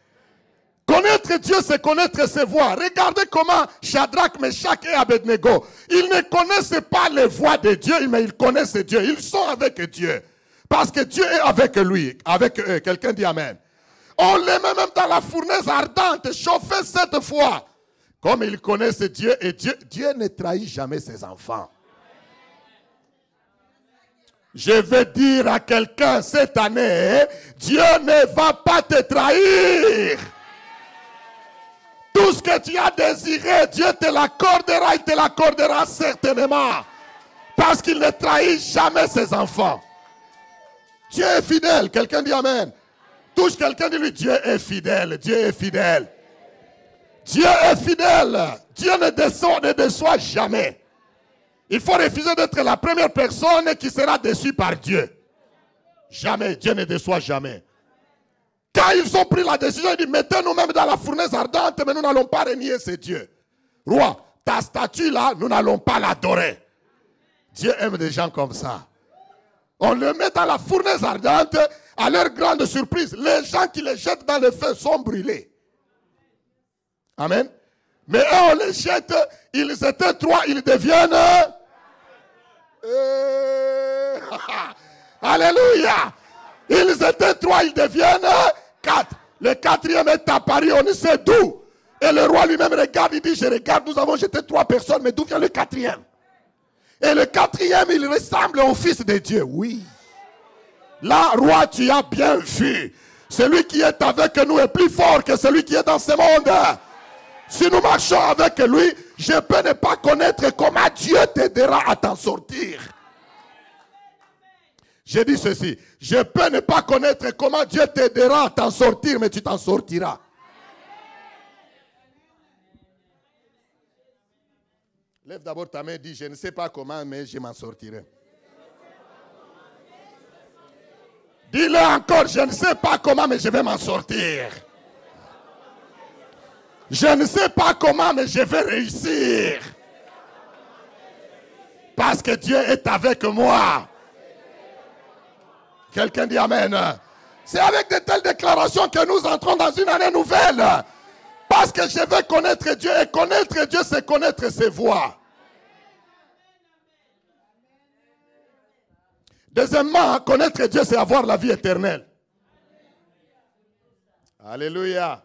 Connaître Dieu, c'est connaître ses voies. Regardez comment Shadrach, Meshach et Abednego, ils ne connaissent pas les voies de Dieu, mais ils connaissent Dieu. Ils sont avec Dieu. Parce que Dieu est avec lui, avec eux. Quelqu'un dit Amen. On les met même dans la fournaise ardente, chauffée cette fois. Comme ils connaissent Dieu et Dieu, Dieu ne trahit jamais ses enfants. Je veux dire à quelqu'un cette année, Dieu ne va pas te trahir. Tout ce que tu as désiré, Dieu te l'accordera, il te l'accordera certainement. Parce qu'il ne trahit jamais ses enfants. Dieu est fidèle. Quelqu'un dit Amen. Touche quelqu'un, dit lui, Dieu est fidèle. Dieu est fidèle. Dieu est fidèle. Dieu ne, descend, ne déçoit jamais. Il faut refuser d'être la première personne qui sera déçue par Dieu. Jamais, Dieu ne déçoit jamais. Quand ils ont pris la décision, ils disent, mettez-nous même dans la fournaise ardente, mais nous n'allons pas renier ce Dieu. Roi, ta statue là, nous n'allons pas l'adorer. Dieu aime des gens comme ça. On le met dans la fournaise ardente, à leur grande surprise, les gens qui les jettent dans le feu sont brûlés. Amen. Mais eux, on les jette, ils étaient trois, ils deviennent... Euh, alléluia. Ils étaient trois, ils deviennent quatre. Le quatrième est apparu, on ne sait d'où. Et le roi lui-même regarde, il dit, je regarde, nous avons jeté trois personnes, mais d'où vient le quatrième? Et le quatrième, il ressemble au Fils de Dieu. Oui. Là, roi, tu as bien vu. Celui qui est avec nous est plus fort que celui qui est dans ce monde. Si nous marchons avec lui, je peux ne pas connaître comment Dieu t'aidera à t'en sortir. J'ai dit ceci, je peux ne pas connaître comment Dieu t'aidera à t'en sortir, mais tu t'en sortiras. Lève d'abord ta main dis, je ne sais pas comment, mais je m'en sortirai. Dis-le encore, je ne sais pas comment, mais je vais m'en sortir. Je ne sais pas comment, mais je vais réussir. Parce que Dieu est avec moi. Quelqu'un dit Amen. C'est avec de telles déclarations que nous entrons dans une année nouvelle. Parce que je veux connaître Dieu. Et connaître Dieu, c'est connaître ses voies. Deuxièmement, connaître Dieu, c'est avoir la vie éternelle. Alléluia.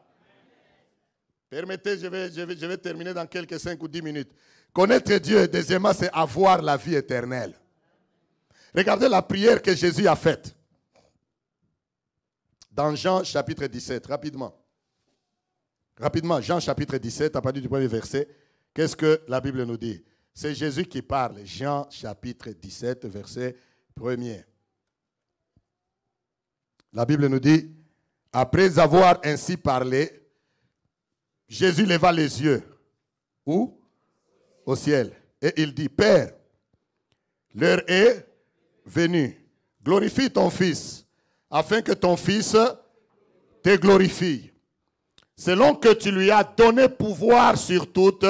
Permettez, je vais, je, vais, je vais terminer dans quelques 5 ou 10 minutes. Connaître Dieu, deuxièmement, c'est avoir la vie éternelle. Regardez la prière que Jésus a faite. Dans Jean chapitre 17, rapidement. Rapidement, Jean chapitre 17, à partir du premier verset, qu'est-ce que la Bible nous dit? C'est Jésus qui parle. Jean chapitre 17, verset premier. La Bible nous dit, après avoir ainsi parlé, Jésus leva les yeux. Où? Au ciel. Et il dit, Père, l'heure est venue. Glorifie ton Fils, afin que ton Fils te glorifie. Selon que tu lui as donné pouvoir sur toute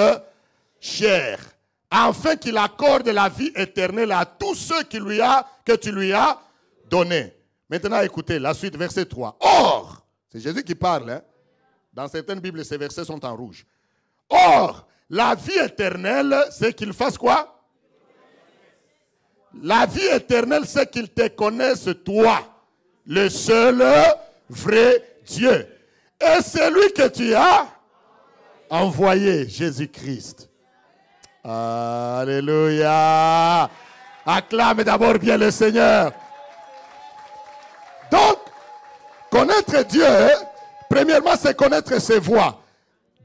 chair, afin qu'il accorde la vie éternelle à tous ceux que tu lui as donné. Maintenant, écoutez la suite, verset 3. Or, c'est Jésus qui parle, hein? Dans certaines Bibles, ces versets sont en rouge. Or, la vie éternelle, c'est qu'il fasse quoi? La vie éternelle, c'est qu'il te connaisse toi, le seul vrai Dieu. Et celui que tu as envoyé, Jésus-Christ. Alléluia. Acclame d'abord bien le Seigneur. Donc, connaître Dieu, premièrement, c'est connaître ses voies.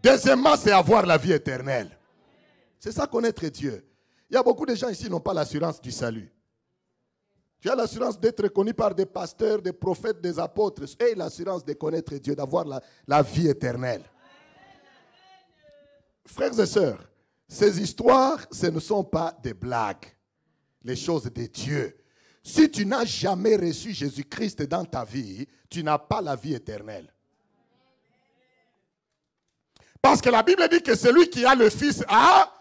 Deuxièmement, c'est avoir la vie éternelle. C'est ça connaître Dieu. Il y a beaucoup de gens ici qui n'ont pas l'assurance du salut. Tu as l'assurance d'être connu par des pasteurs, des prophètes, des apôtres. Et l'assurance de connaître Dieu, d'avoir la, la vie éternelle. Frères et sœurs, ces histoires, ce ne sont pas des blagues. Les choses de Dieu. Si tu n'as jamais reçu Jésus-Christ dans ta vie, tu n'as pas la vie éternelle. Parce que la Bible dit que celui qui a le Fils a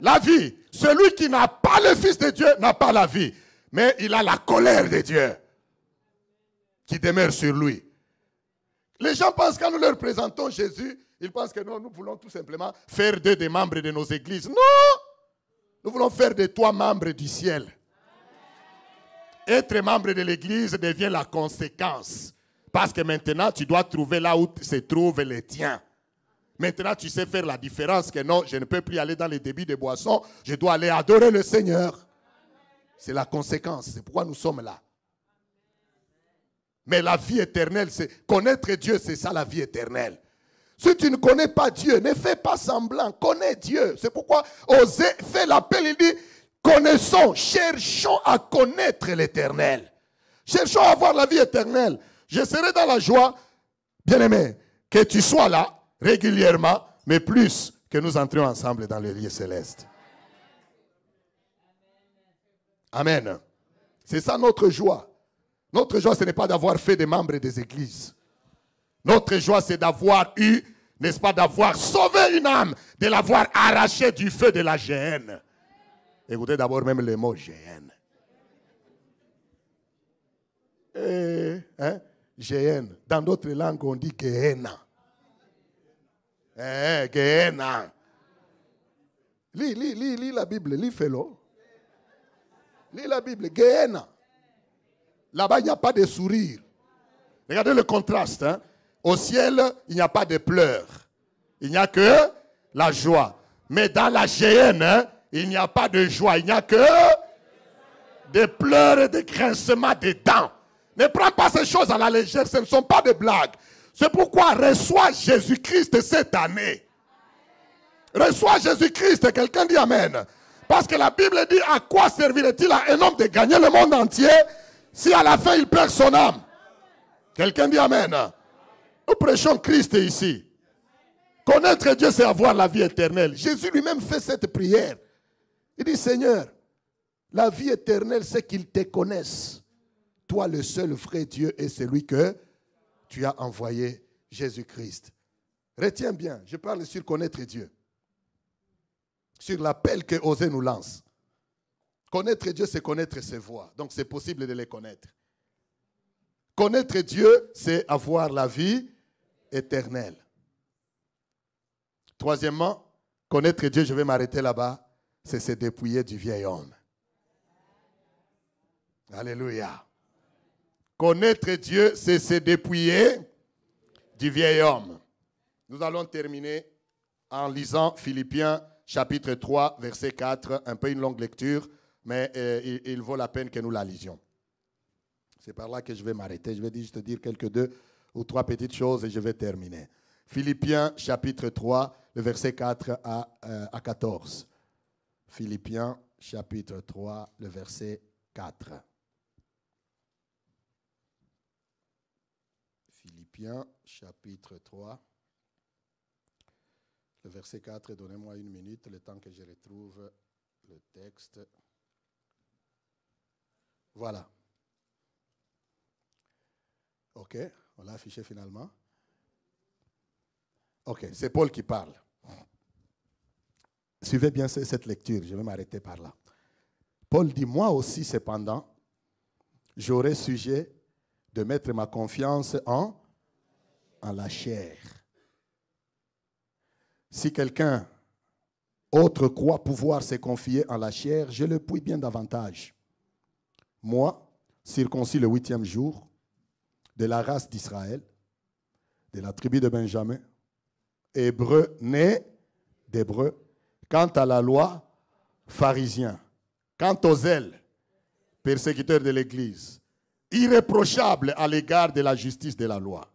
la vie. Celui qui n'a pas le Fils de Dieu n'a pas la vie. Mais il a la colère de Dieu qui demeure sur lui. Les gens pensent quand nous leur présentons Jésus, ils pensent que non, nous voulons tout simplement faire d'eux des membres de nos églises. Non! Nous voulons faire de toi membre du ciel. Être membre de l'église devient la conséquence. Parce que maintenant, tu dois trouver là où se trouvent les tiens. Maintenant, tu sais faire la différence que non, je ne peux plus aller dans les débits de boissons, je dois aller adorer le Seigneur. C'est la conséquence, c'est pourquoi nous sommes là. Mais la vie éternelle, c'est connaître Dieu, c'est ça la vie éternelle. Si tu ne connais pas Dieu, ne fais pas semblant, connais Dieu. C'est pourquoi Osée fait l'appel, il dit, connaissons, cherchons à connaître l'éternel. Cherchons à avoir la vie éternelle. Je serai dans la joie, bien aimé, que tu sois là régulièrement, mais plus que nous entrions ensemble dans le lieu céleste. Amen. C'est ça notre joie. Notre joie, ce n'est pas d'avoir fait des membres des églises. Notre joie, c'est d'avoir eu, n'est-ce pas, d'avoir sauvé une âme, de l'avoir arraché du feu de la géhenne. Écoutez d'abord même le mot géhenne. Eh, hein? Dans d'autres langues, on dit Gehenna. Eh, Gehenna. Lis, lis, lis, lis la Bible, lis Félo. Lis la Bible, Gehenna. Là-bas, il n'y a pas de sourire. Regardez le contraste. Hein? Au ciel, il n'y a pas de pleurs. Il n'y a que la joie. Mais dans la géhenne, hein, il n'y a pas de joie. Il n'y a que des pleurs et des grincements des dents. Ne prends pas ces choses à la légère. Ce ne sont pas des blagues. C'est pourquoi reçois Jésus-Christ cette année. Reçois Jésus-Christ. Quelqu'un dit Amen. Parce que la Bible dit à quoi servirait-il à un homme de gagner le monde entier si à la fin il perd son âme? Quelqu'un dit Amen. Nous prêchons Christ ici. Connaître Dieu, c'est avoir la vie éternelle. Jésus lui-même fait cette prière. Il dit, Seigneur, la vie éternelle, c'est qu'il te connaisse. Toi, le seul vrai Dieu est celui que tu as envoyé, Jésus-Christ. Retiens bien, je parle sur connaître Dieu. Sur l'appel que Osée nous lance. Connaître Dieu, c'est connaître ses voies. Donc c'est possible de les connaître. Connaître Dieu, c'est avoir la vie éternelle. Troisièmement, connaître Dieu, je vais m'arrêter là-bas, c'est se dépouiller du vieil homme. Alléluia. Connaître Dieu, c'est se dépouiller du vieil homme. Nous allons terminer en lisant Philippiens chapitre 3, verset 4, un peu une longue lecture, mais euh, il, vaut la peine que nous la lisions. C'est par là que je vais m'arrêter. Je vais juste dire quelques deux ou trois petites choses et je vais terminer. Philippiens chapitre 3, le verset 4 à, euh, à 14. Philippiens chapitre 3, le verset 4. Chapitre 3, le verset 4. Donnez-moi une minute, le temps que je retrouve le texte. Voilà. OK, on l'a affiché finalement. OK, c'est Paul qui parle. Suivez bien cette lecture, je vais m'arrêter par là. Paul dit, moi aussi cependant, j'aurai sujet de mettre ma confiance en, en la chair. Si quelqu'un autre croit pouvoir se confier en la chair, je le puis bien davantage. Moi, circoncis le huitième jour, de la race d'Israël, de la tribu de Benjamin, hébreu né d'hébreu, quant à la loi, pharisien, quant aux ailes, persécuteur de l'Église, irréprochable à l'égard de la justice de la loi.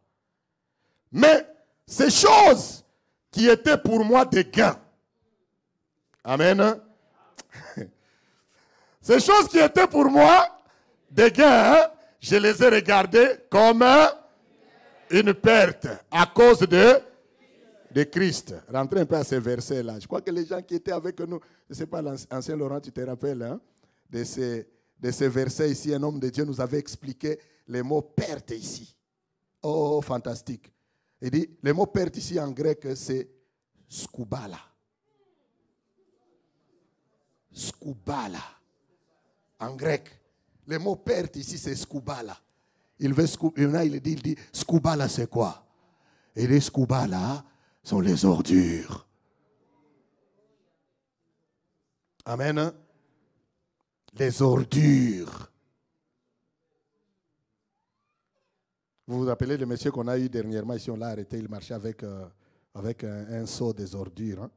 Mais ces choses qui étaient pour moi des gains, Amen. Ces choses qui étaient pour moi des gains, hein, je les ai regardées comme une perte à cause de, de Christ. Rentrez un peu à ces versets-là. Je crois que les gens qui étaient avec nous, je ne sais pas, l'ancien Laurent, tu te rappelles, hein, de, ces, de ces versets ici, un homme de Dieu nous avait expliqué les mots perte ici. Oh, fantastique. Il dit, le mot perte ici en grec, c'est skubala. Skubala. En grec. Le mot perte ici, c'est skubala. Il veut il dit, il dit skubala, c'est quoi? Et les skubala sont les ordures. Amen. Les ordures. Vous vous rappelez le monsieur qu'on a eu dernièrement ici, on l'a arrêté, il marchait avec, euh, avec un, seau des ordures. Hein?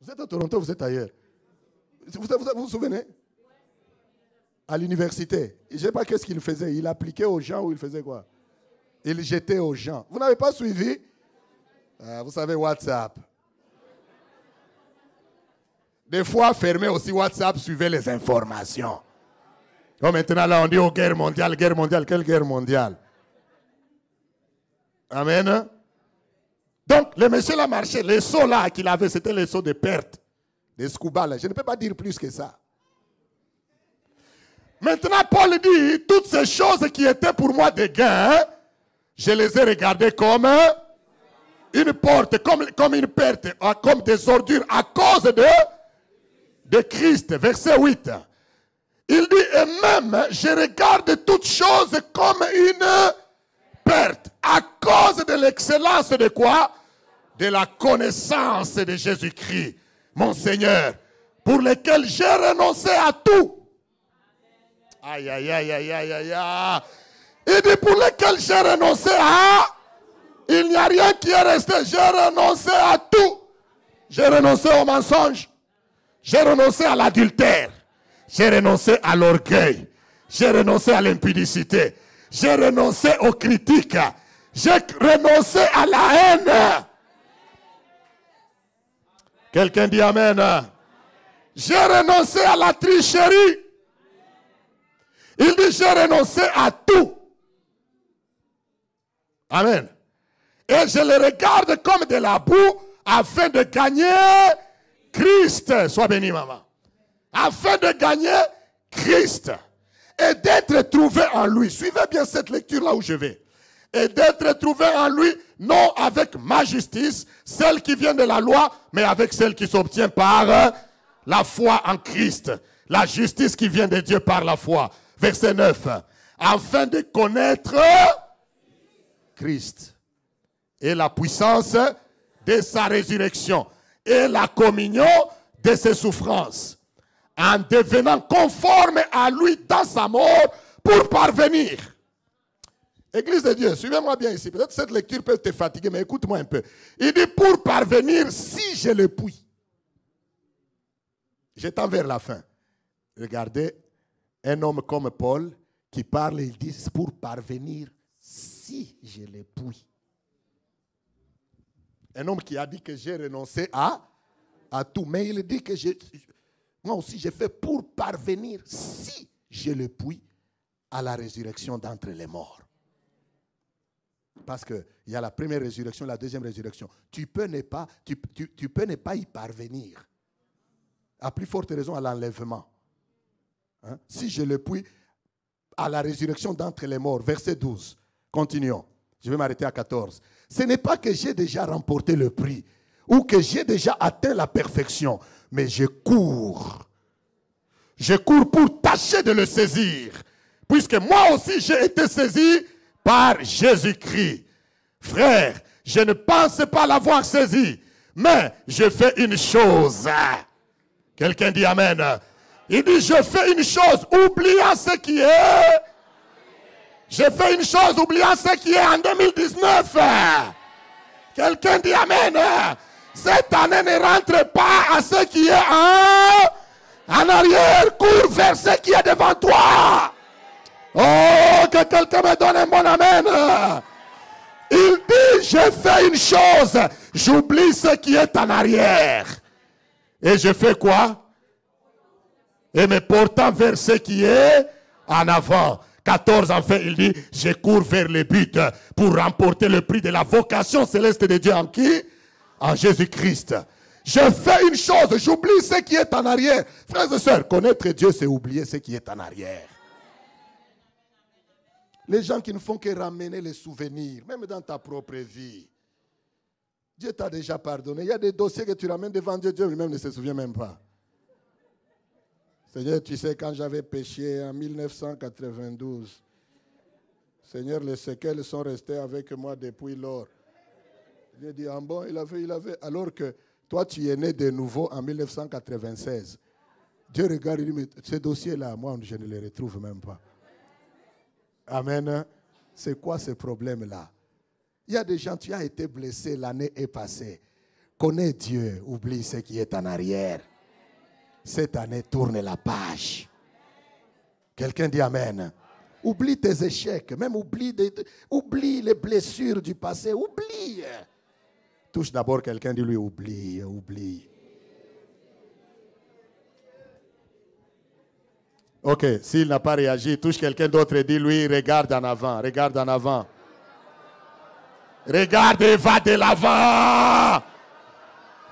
Vous êtes à Toronto, vous êtes ailleurs. vous, vous, souvenez? À l'université. Je ne sais pas qu'est-ce qu'il faisait. Il appliquait aux gens ou il faisait quoi? Il jetait aux gens. Vous n'avez pas suivi? Ah, Vous savez WhatsApp. Des fois, fermé aussi WhatsApp, suivez les informations. Oh, maintenant, là, on dit oh, guerre mondiale, guerre mondiale. Quelle guerre mondiale? Amen. Donc, le monsieur l'a marché. Les sauts là qu'il avait, c'était les sauts de perte. Des scuba Je ne peux pas dire plus que ça. Maintenant, Paul dit, toutes ces choses qui étaient pour moi des gains, je les ai regardées comme une porte, comme, comme une perte, euh, comme des ordures à cause de, de Christ. Verset 8. Il dit, et même, je regarde toutes choses comme une perte à cause de l'excellence de quoi? De la connaissance de Jésus-Christ, mon Seigneur, pour lequel j'ai renoncé à tout. Aïe, aïe, aïe, aïe, aïe, aïe, aïe. Il dit pour lequel j'ai renoncé à... Il n'y a rien qui est resté. J'ai renoncé à tout. J'ai renoncé au mensonge. J'ai renoncé à l'adultère. J'ai renoncé à l'orgueil. J'ai renoncé à l'impudicité. J'ai renoncé aux critiques. J'ai renoncé à la haine. Quelqu'un dit Amen. J'ai renoncé à la tricherie. Il dit, j'ai renoncé à tout. Amen. Et je le regarde comme de la boue afin de gagner Christ. Sois béni, maman. Afin de gagner Christ. Et d'être trouvé en lui. Suivez bien cette lecture là où je vais. Et d'être trouvé en lui, non avec ma justice, celle qui vient de la loi, mais avec celle qui s'obtient par la foi en Christ. La justice qui vient de Dieu par la foi. Verset 9. Afin de connaître Christ et la puissance de sa résurrection et la communion de ses souffrances, en devenant conforme à lui dans sa mort pour parvenir. Église de Dieu, suivez-moi bien ici. Peut-être cette lecture peut te fatiguer, mais écoute-moi un peu. Il dit pour parvenir si je le puis. J'étends vers la fin. Regardez, un homme comme Paul qui parle, il dit pour parvenir si je le puis. Un homme qui a dit que j'ai renoncé à, à tout. Mais il dit que moi aussi j'ai fait pour parvenir, si je le puis, à la résurrection d'entre les morts. Parce qu'il y a la première résurrection, la deuxième résurrection. Tu peux ne pas, tu, peux ne pas y parvenir. À plus forte raison à l'enlèvement. Hein? Si je le puis, à la résurrection d'entre les morts. Verset 12. Continuons. Je vais m'arrêter à 14. Ce n'est pas que j'ai déjà remporté le prix ou que j'ai déjà atteint la perfection, mais je cours. Je cours pour tâcher de le saisir, puisque moi aussi j'ai été saisi par Jésus-Christ. Frère, je ne pense pas l'avoir saisi, mais je fais une chose. Quelqu'un dit Amen. Il dit, je fais une chose, oubliant ce qui est. Je fais une chose, oubliant ce qui est en 2019. Quelqu'un dit Amen. Cette année ne rentre pas à ce qui est en, arrière. Cours vers ce qui est devant toi. Oh, que quelqu'un me donne un bon Amen. Il dit, je fais une chose, j'oublie ce qui est en arrière. Et je fais quoi? Et me portant vers ce qui est en avant. 14, enfin, il dit, je cours vers le but pour remporter le prix de la vocation céleste de Dieu en qui? En Jésus-Christ. Je fais une chose, j'oublie ce qui est en arrière. Frères et sœurs, connaître Dieu, c'est oublier ce qui est en arrière. Les gens qui ne font que ramener les souvenirs, même dans ta propre vie. Dieu t'a déjà pardonné. Il y a des dossiers que tu ramènes devant Dieu, Dieu lui-même ne se souvient même pas. Seigneur, tu sais, quand j'avais péché en 1992, Seigneur, les séquelles sont restées avec moi depuis lors. J'ai dit, ah bon, il avait, il avait. Alors que toi, tu es né de nouveau en 1996. Dieu regarde et dit, mais ces dossiers-là, moi, je ne les retrouve même pas. Amen. C'est quoi ce problème-là? Il y a des gens, tu as été blessé, l'année est passée. Connais Dieu, oublie ce qui est en arrière cette année, tourne la page. Quelqu'un dit Amen. Oublie tes échecs, même oublie, oublie les blessures du passé, oublie. Touche d'abord quelqu'un, dit lui oublie, oublie. Ok, s'il n'a pas réagi, touche quelqu'un d'autre et dis-lui, regarde en avant, regarde en avant. Regarde et va de l'avant.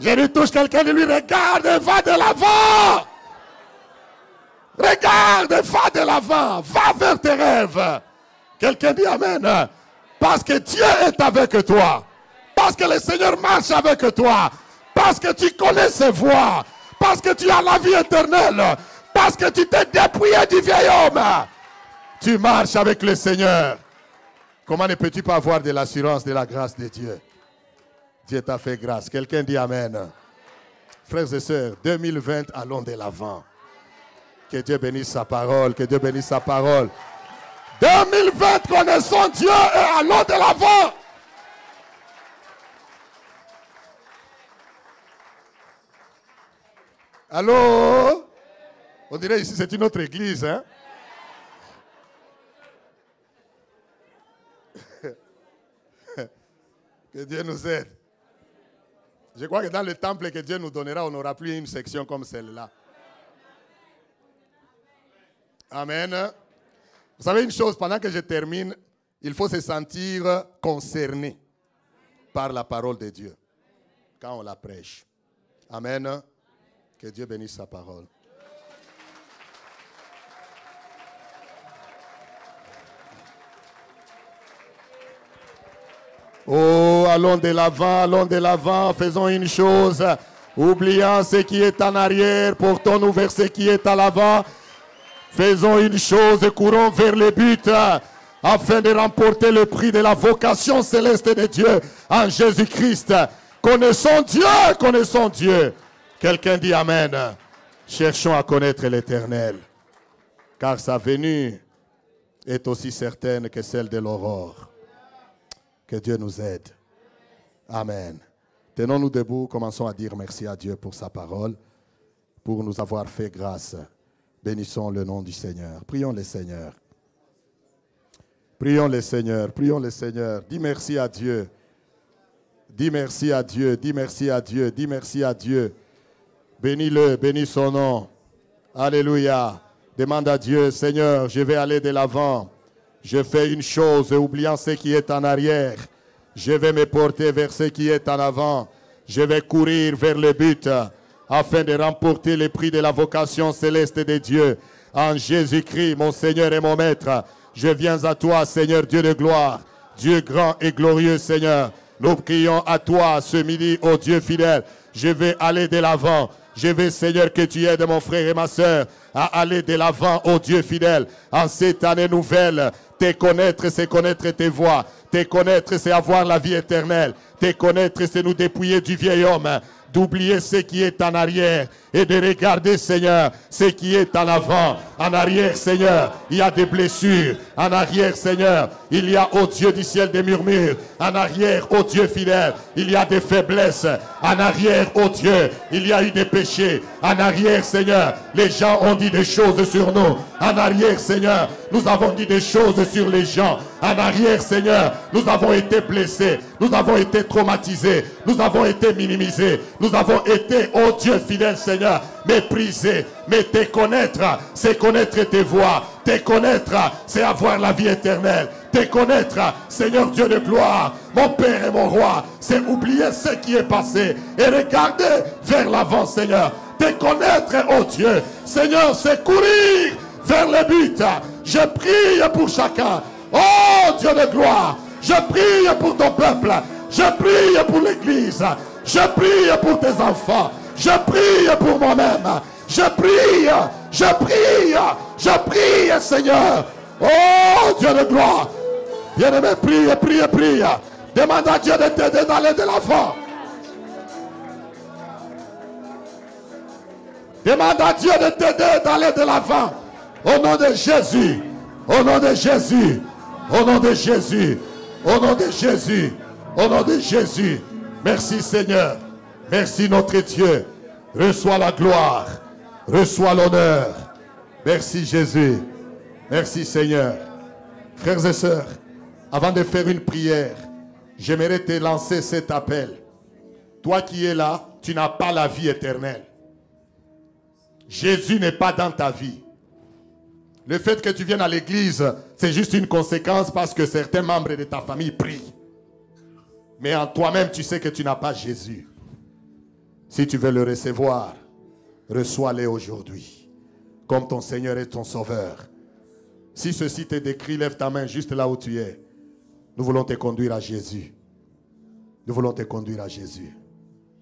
Lui touche quelqu'un de lui regarde va de l'avant. Regarde, va de l'avant, va vers tes rêves. Quelqu'un dit Amen. Parce que Dieu est avec toi. Parce que le Seigneur marche avec toi. Parce que tu connais ses voies. Parce que tu as la vie éternelle. Parce que tu t'es dépouillé du vieil homme. Tu marches avec le Seigneur. Comment ne peux-tu pas avoir de l'assurance de la grâce de Dieu? Dieu t'a fait grâce. Quelqu'un dit Amen. Frères et sœurs, 2020, allons de l'avant. Que Dieu bénisse sa parole, que Dieu bénisse sa parole. 2020, connaissons Dieu et allons de l'avant. Allô? On dirait ici c'est une autre église. Hein? que Dieu nous aide. Je crois que dans le temple que Dieu nous donnera, on n'aura plus une section comme celle-là. Amen. Vous savez une chose, pendant que je termine, il faut se sentir concerné par la parole de Dieu quand on la prêche. Amen. Que Dieu bénisse sa parole. Oh, allons de l'avant, allons de l'avant, faisons une chose. Oubliant ce qui est en arrière, portons-nous vers ce qui est à l'avant. Faisons une chose, courons vers le but afin de remporter le prix de la vocation céleste de Dieu en Jésus-Christ. Connaissons Dieu, connaissons Dieu. Quelqu'un dit Amen. Cherchons à connaître l'Éternel, car sa venue est aussi certaine que celle de l'aurore. Que Dieu nous aide. Amen. Tenons-nous debout, commençons à dire merci à Dieu pour sa parole, pour nous avoir fait grâce. Bénissons le nom du Seigneur. Prions le Seigneur. Prions le Seigneur. Prions le Seigneur. Dis merci à Dieu. Dis merci à Dieu. Dis merci à Dieu. Dis merci à Dieu. Bénis-le. Bénis son nom. Alléluia. Demande à Dieu, Seigneur, je vais aller de l'avant. Je fais une chose, oubliant ce qui est en arrière. Je vais me porter vers ce qui est en avant. Je vais courir vers le but afin de remporter le prix de la vocation céleste de Dieu. En Jésus-Christ, mon Seigneur et mon Maître, je viens à toi, Seigneur Dieu de gloire, Dieu grand et glorieux, Seigneur. Nous prions à toi ce midi, ô Dieu fidèle. Je vais aller de l'avant. Je vais, Seigneur, que tu aides mon frère et ma soeur à aller de l'avant, ô Dieu fidèle, en cette année nouvelle. Te connaître, c'est connaître tes voies. Te connaître, c'est avoir la vie éternelle. Te connaître, c'est nous dépouiller du vieil homme d'oublier ce qui est en arrière et de regarder, Seigneur, ce qui est en avant. En arrière, Seigneur, il y a des blessures. En arrière, Seigneur, il y a, au Dieu du ciel, des murmures. En arrière, ô Dieu fidèle, il y a des faiblesses. En arrière, ô Dieu, il y a eu des péchés. En arrière, Seigneur, les gens ont dit des choses sur nous. En arrière, Seigneur, nous avons dit des choses sur les gens. En arrière, Seigneur, nous avons été blessés. Nous avons été traumatisés. Nous avons été minimisés. Nous avons été, ô Dieu fidèle, Seigneur, méprisés. Mais te connaître, c'est connaître tes voies. Te connaître, c'est avoir la vie éternelle. Te connaître, Seigneur Dieu de gloire, mon Père et mon Roi, c'est oublier ce qui est passé et regarder vers l'avant, Seigneur. Te connaître, ô Dieu, Seigneur, c'est courir vers le but. Je prie pour chacun. Oh Dieu de gloire, je prie pour ton peuple. Je prie pour l'Église. Je prie pour tes enfants. Je prie pour moi-même. Je prie, je prie, je prie, Seigneur. Oh Dieu de gloire. Bien-aimé, prie, prie, prie. Demande à Dieu de t'aider d'aller de l'avant. Demande à Dieu de t'aider d'aller de l'avant. Au nom de Jésus. Au nom de Jésus. Au nom de Jésus. Au nom de Jésus. Au nom de Jésus. Merci Seigneur. Merci notre Dieu. Reçois la gloire. Reçois l'honneur. Merci Jésus. Merci Seigneur. Frères et sœurs, avant de faire une prière, j'aimerais te lancer cet appel. Toi qui es là, tu n'as pas la vie éternelle. Jésus n'est pas dans ta vie. Le fait que tu viennes à l'église, c'est juste une conséquence parce que certains membres de ta famille prient. Mais en toi-même, tu sais que tu n'as pas Jésus. Si tu veux le recevoir, reçois-le aujourd'hui. comme ton Seigneur et ton Sauveur. Si ceci te décrit, lève ta main juste là où tu es. Nous voulons te conduire à Jésus. Nous voulons te conduire à Jésus.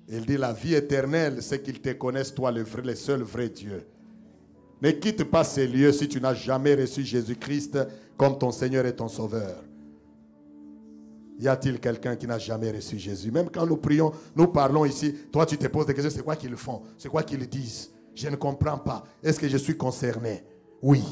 Il dit la vie éternelle, c'est qu'ils te connaissent, toi, le, vrai, le seul vrai Dieu. Ne quitte pas ces lieux si tu n'as jamais reçu Jésus-Christ comme ton Seigneur et ton Sauveur. Y a-t-il quelqu'un qui n'a jamais reçu Jésus? Même quand nous prions, nous parlons ici, toi tu te poses des questions, c'est quoi qu'ils font? C'est quoi qu'ils disent? Je ne comprends pas. Est-ce que je suis concerné? Oui.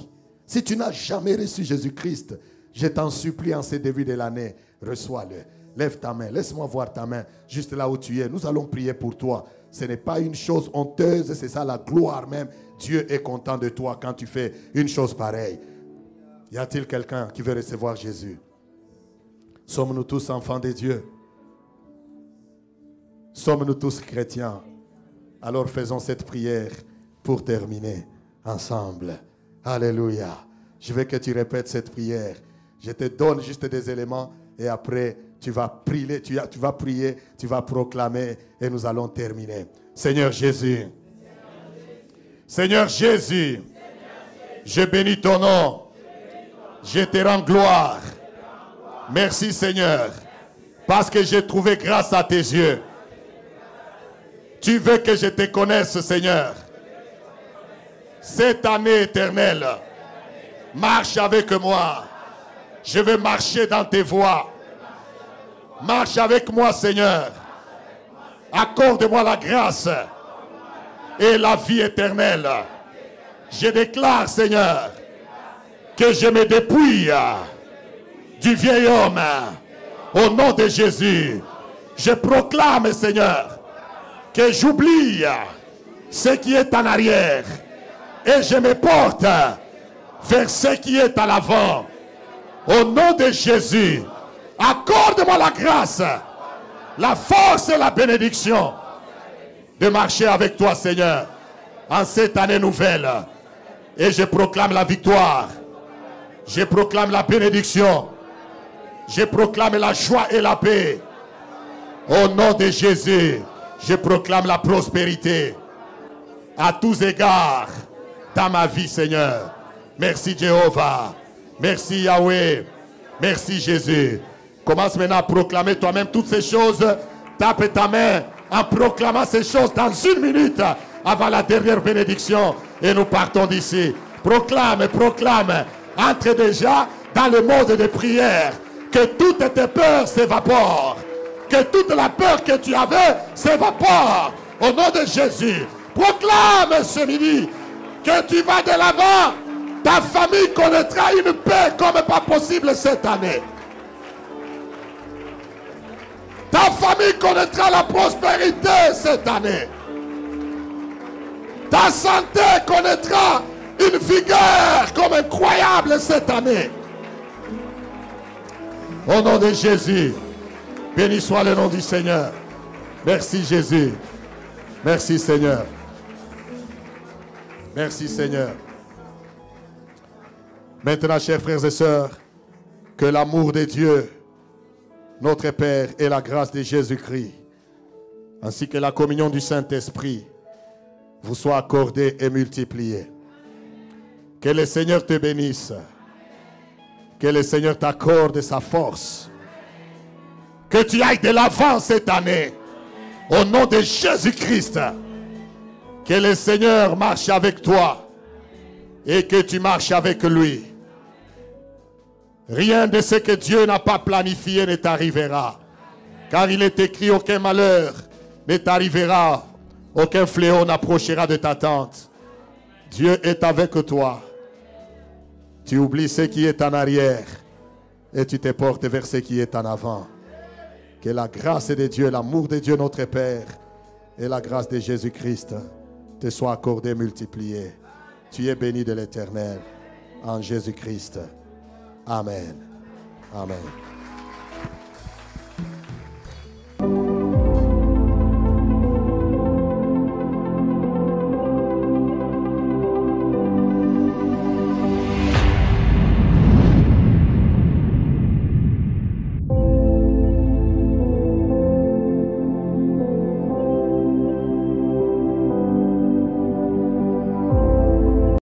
Si tu n'as jamais reçu Jésus-Christ, je t'en supplie en ce début de l'année, reçois-le. Lève ta main, laisse-moi voir ta main, juste là où tu es. Nous allons prier pour toi. Ce n'est pas une chose honteuse, c'est ça la gloire même. Dieu est content de toi quand tu fais une chose pareille. Y a-t-il quelqu'un qui veut recevoir Jésus? Sommes-nous tous enfants de Dieu? Sommes-nous tous chrétiens? Alors faisons cette prière pour terminer ensemble. Alléluia. Je veux que tu répètes cette prière. Je te donne juste des éléments et après tu vas prier, tu, vas prier, tu vas proclamer et nous allons terminer. Seigneur Jésus. Seigneur Jésus. Je bénis ton nom. Je te rends gloire. Merci Seigneur. Parce que j'ai trouvé grâce à tes yeux. Tu veux que je te connaisse Seigneur. Cette année éternelle. Marche avec moi. Je veux marcher dans tes voies. Marche avec moi, Seigneur. Accorde-moi la grâce et la vie éternelle. Je déclare, Seigneur, que je me dépouille du vieil homme au nom de Jésus. Je proclame, Seigneur, que j'oublie ce qui est en arrière et je me porte vers ce qui est à l'avant. Au nom de Jésus, accorde-moi la grâce, la force et la bénédiction de marcher avec toi, Seigneur, en cette année nouvelle. Et je proclame la victoire. Je proclame la bénédiction. Je proclame la joie et la paix. Au nom de Jésus, je proclame la prospérité à tous égards dans ma vie, Seigneur. Merci Jéhovah. Merci Yahweh. Merci Jésus. Commence maintenant à proclamer toi-même toutes ces choses. Tape ta main en proclamant ces choses dans une minute avant la dernière bénédiction. Et nous partons d'ici. Proclame, proclame. Entre déjà dans le mode de prière. Que toutes tes peurs s'évaporent. Que toute la peur que tu avais s'évapore. Au nom de Jésus. Proclame ce midi que tu vas de l'avant ta famille connaîtra une paix comme pas possible cette année. Ta famille connaîtra la prospérité cette année. Ta santé connaîtra une vigueur comme incroyable cette année. Au nom de Jésus, béni soit le nom du Seigneur. Merci Jésus. Merci Seigneur. Merci Seigneur. Maintenant, chers frères et sœurs, que l'amour de Dieu, notre Père, et la grâce de Jésus-Christ, ainsi que la communion du Saint-Esprit, vous soient accordés et multipliés. Que le Seigneur te bénisse. Que le Seigneur t'accorde sa force. Que tu ailles de l'avant cette année. Au nom de Jésus-Christ. Que le Seigneur marche avec toi. Et que tu marches avec lui. Rien de ce que Dieu n'a pas planifié ne t'arrivera. Car il est écrit, aucun malheur ne t'arrivera, aucun fléau n'approchera de ta tente. Dieu est avec toi. Tu oublies ce qui est en arrière et tu te portes vers ce qui est en avant. Que la grâce de Dieu, l'amour de Dieu notre Père et la grâce de Jésus-Christ te soient accordées, multipliées. Tu es béni de l'Éternel en Jésus-Christ. Amen. Amen.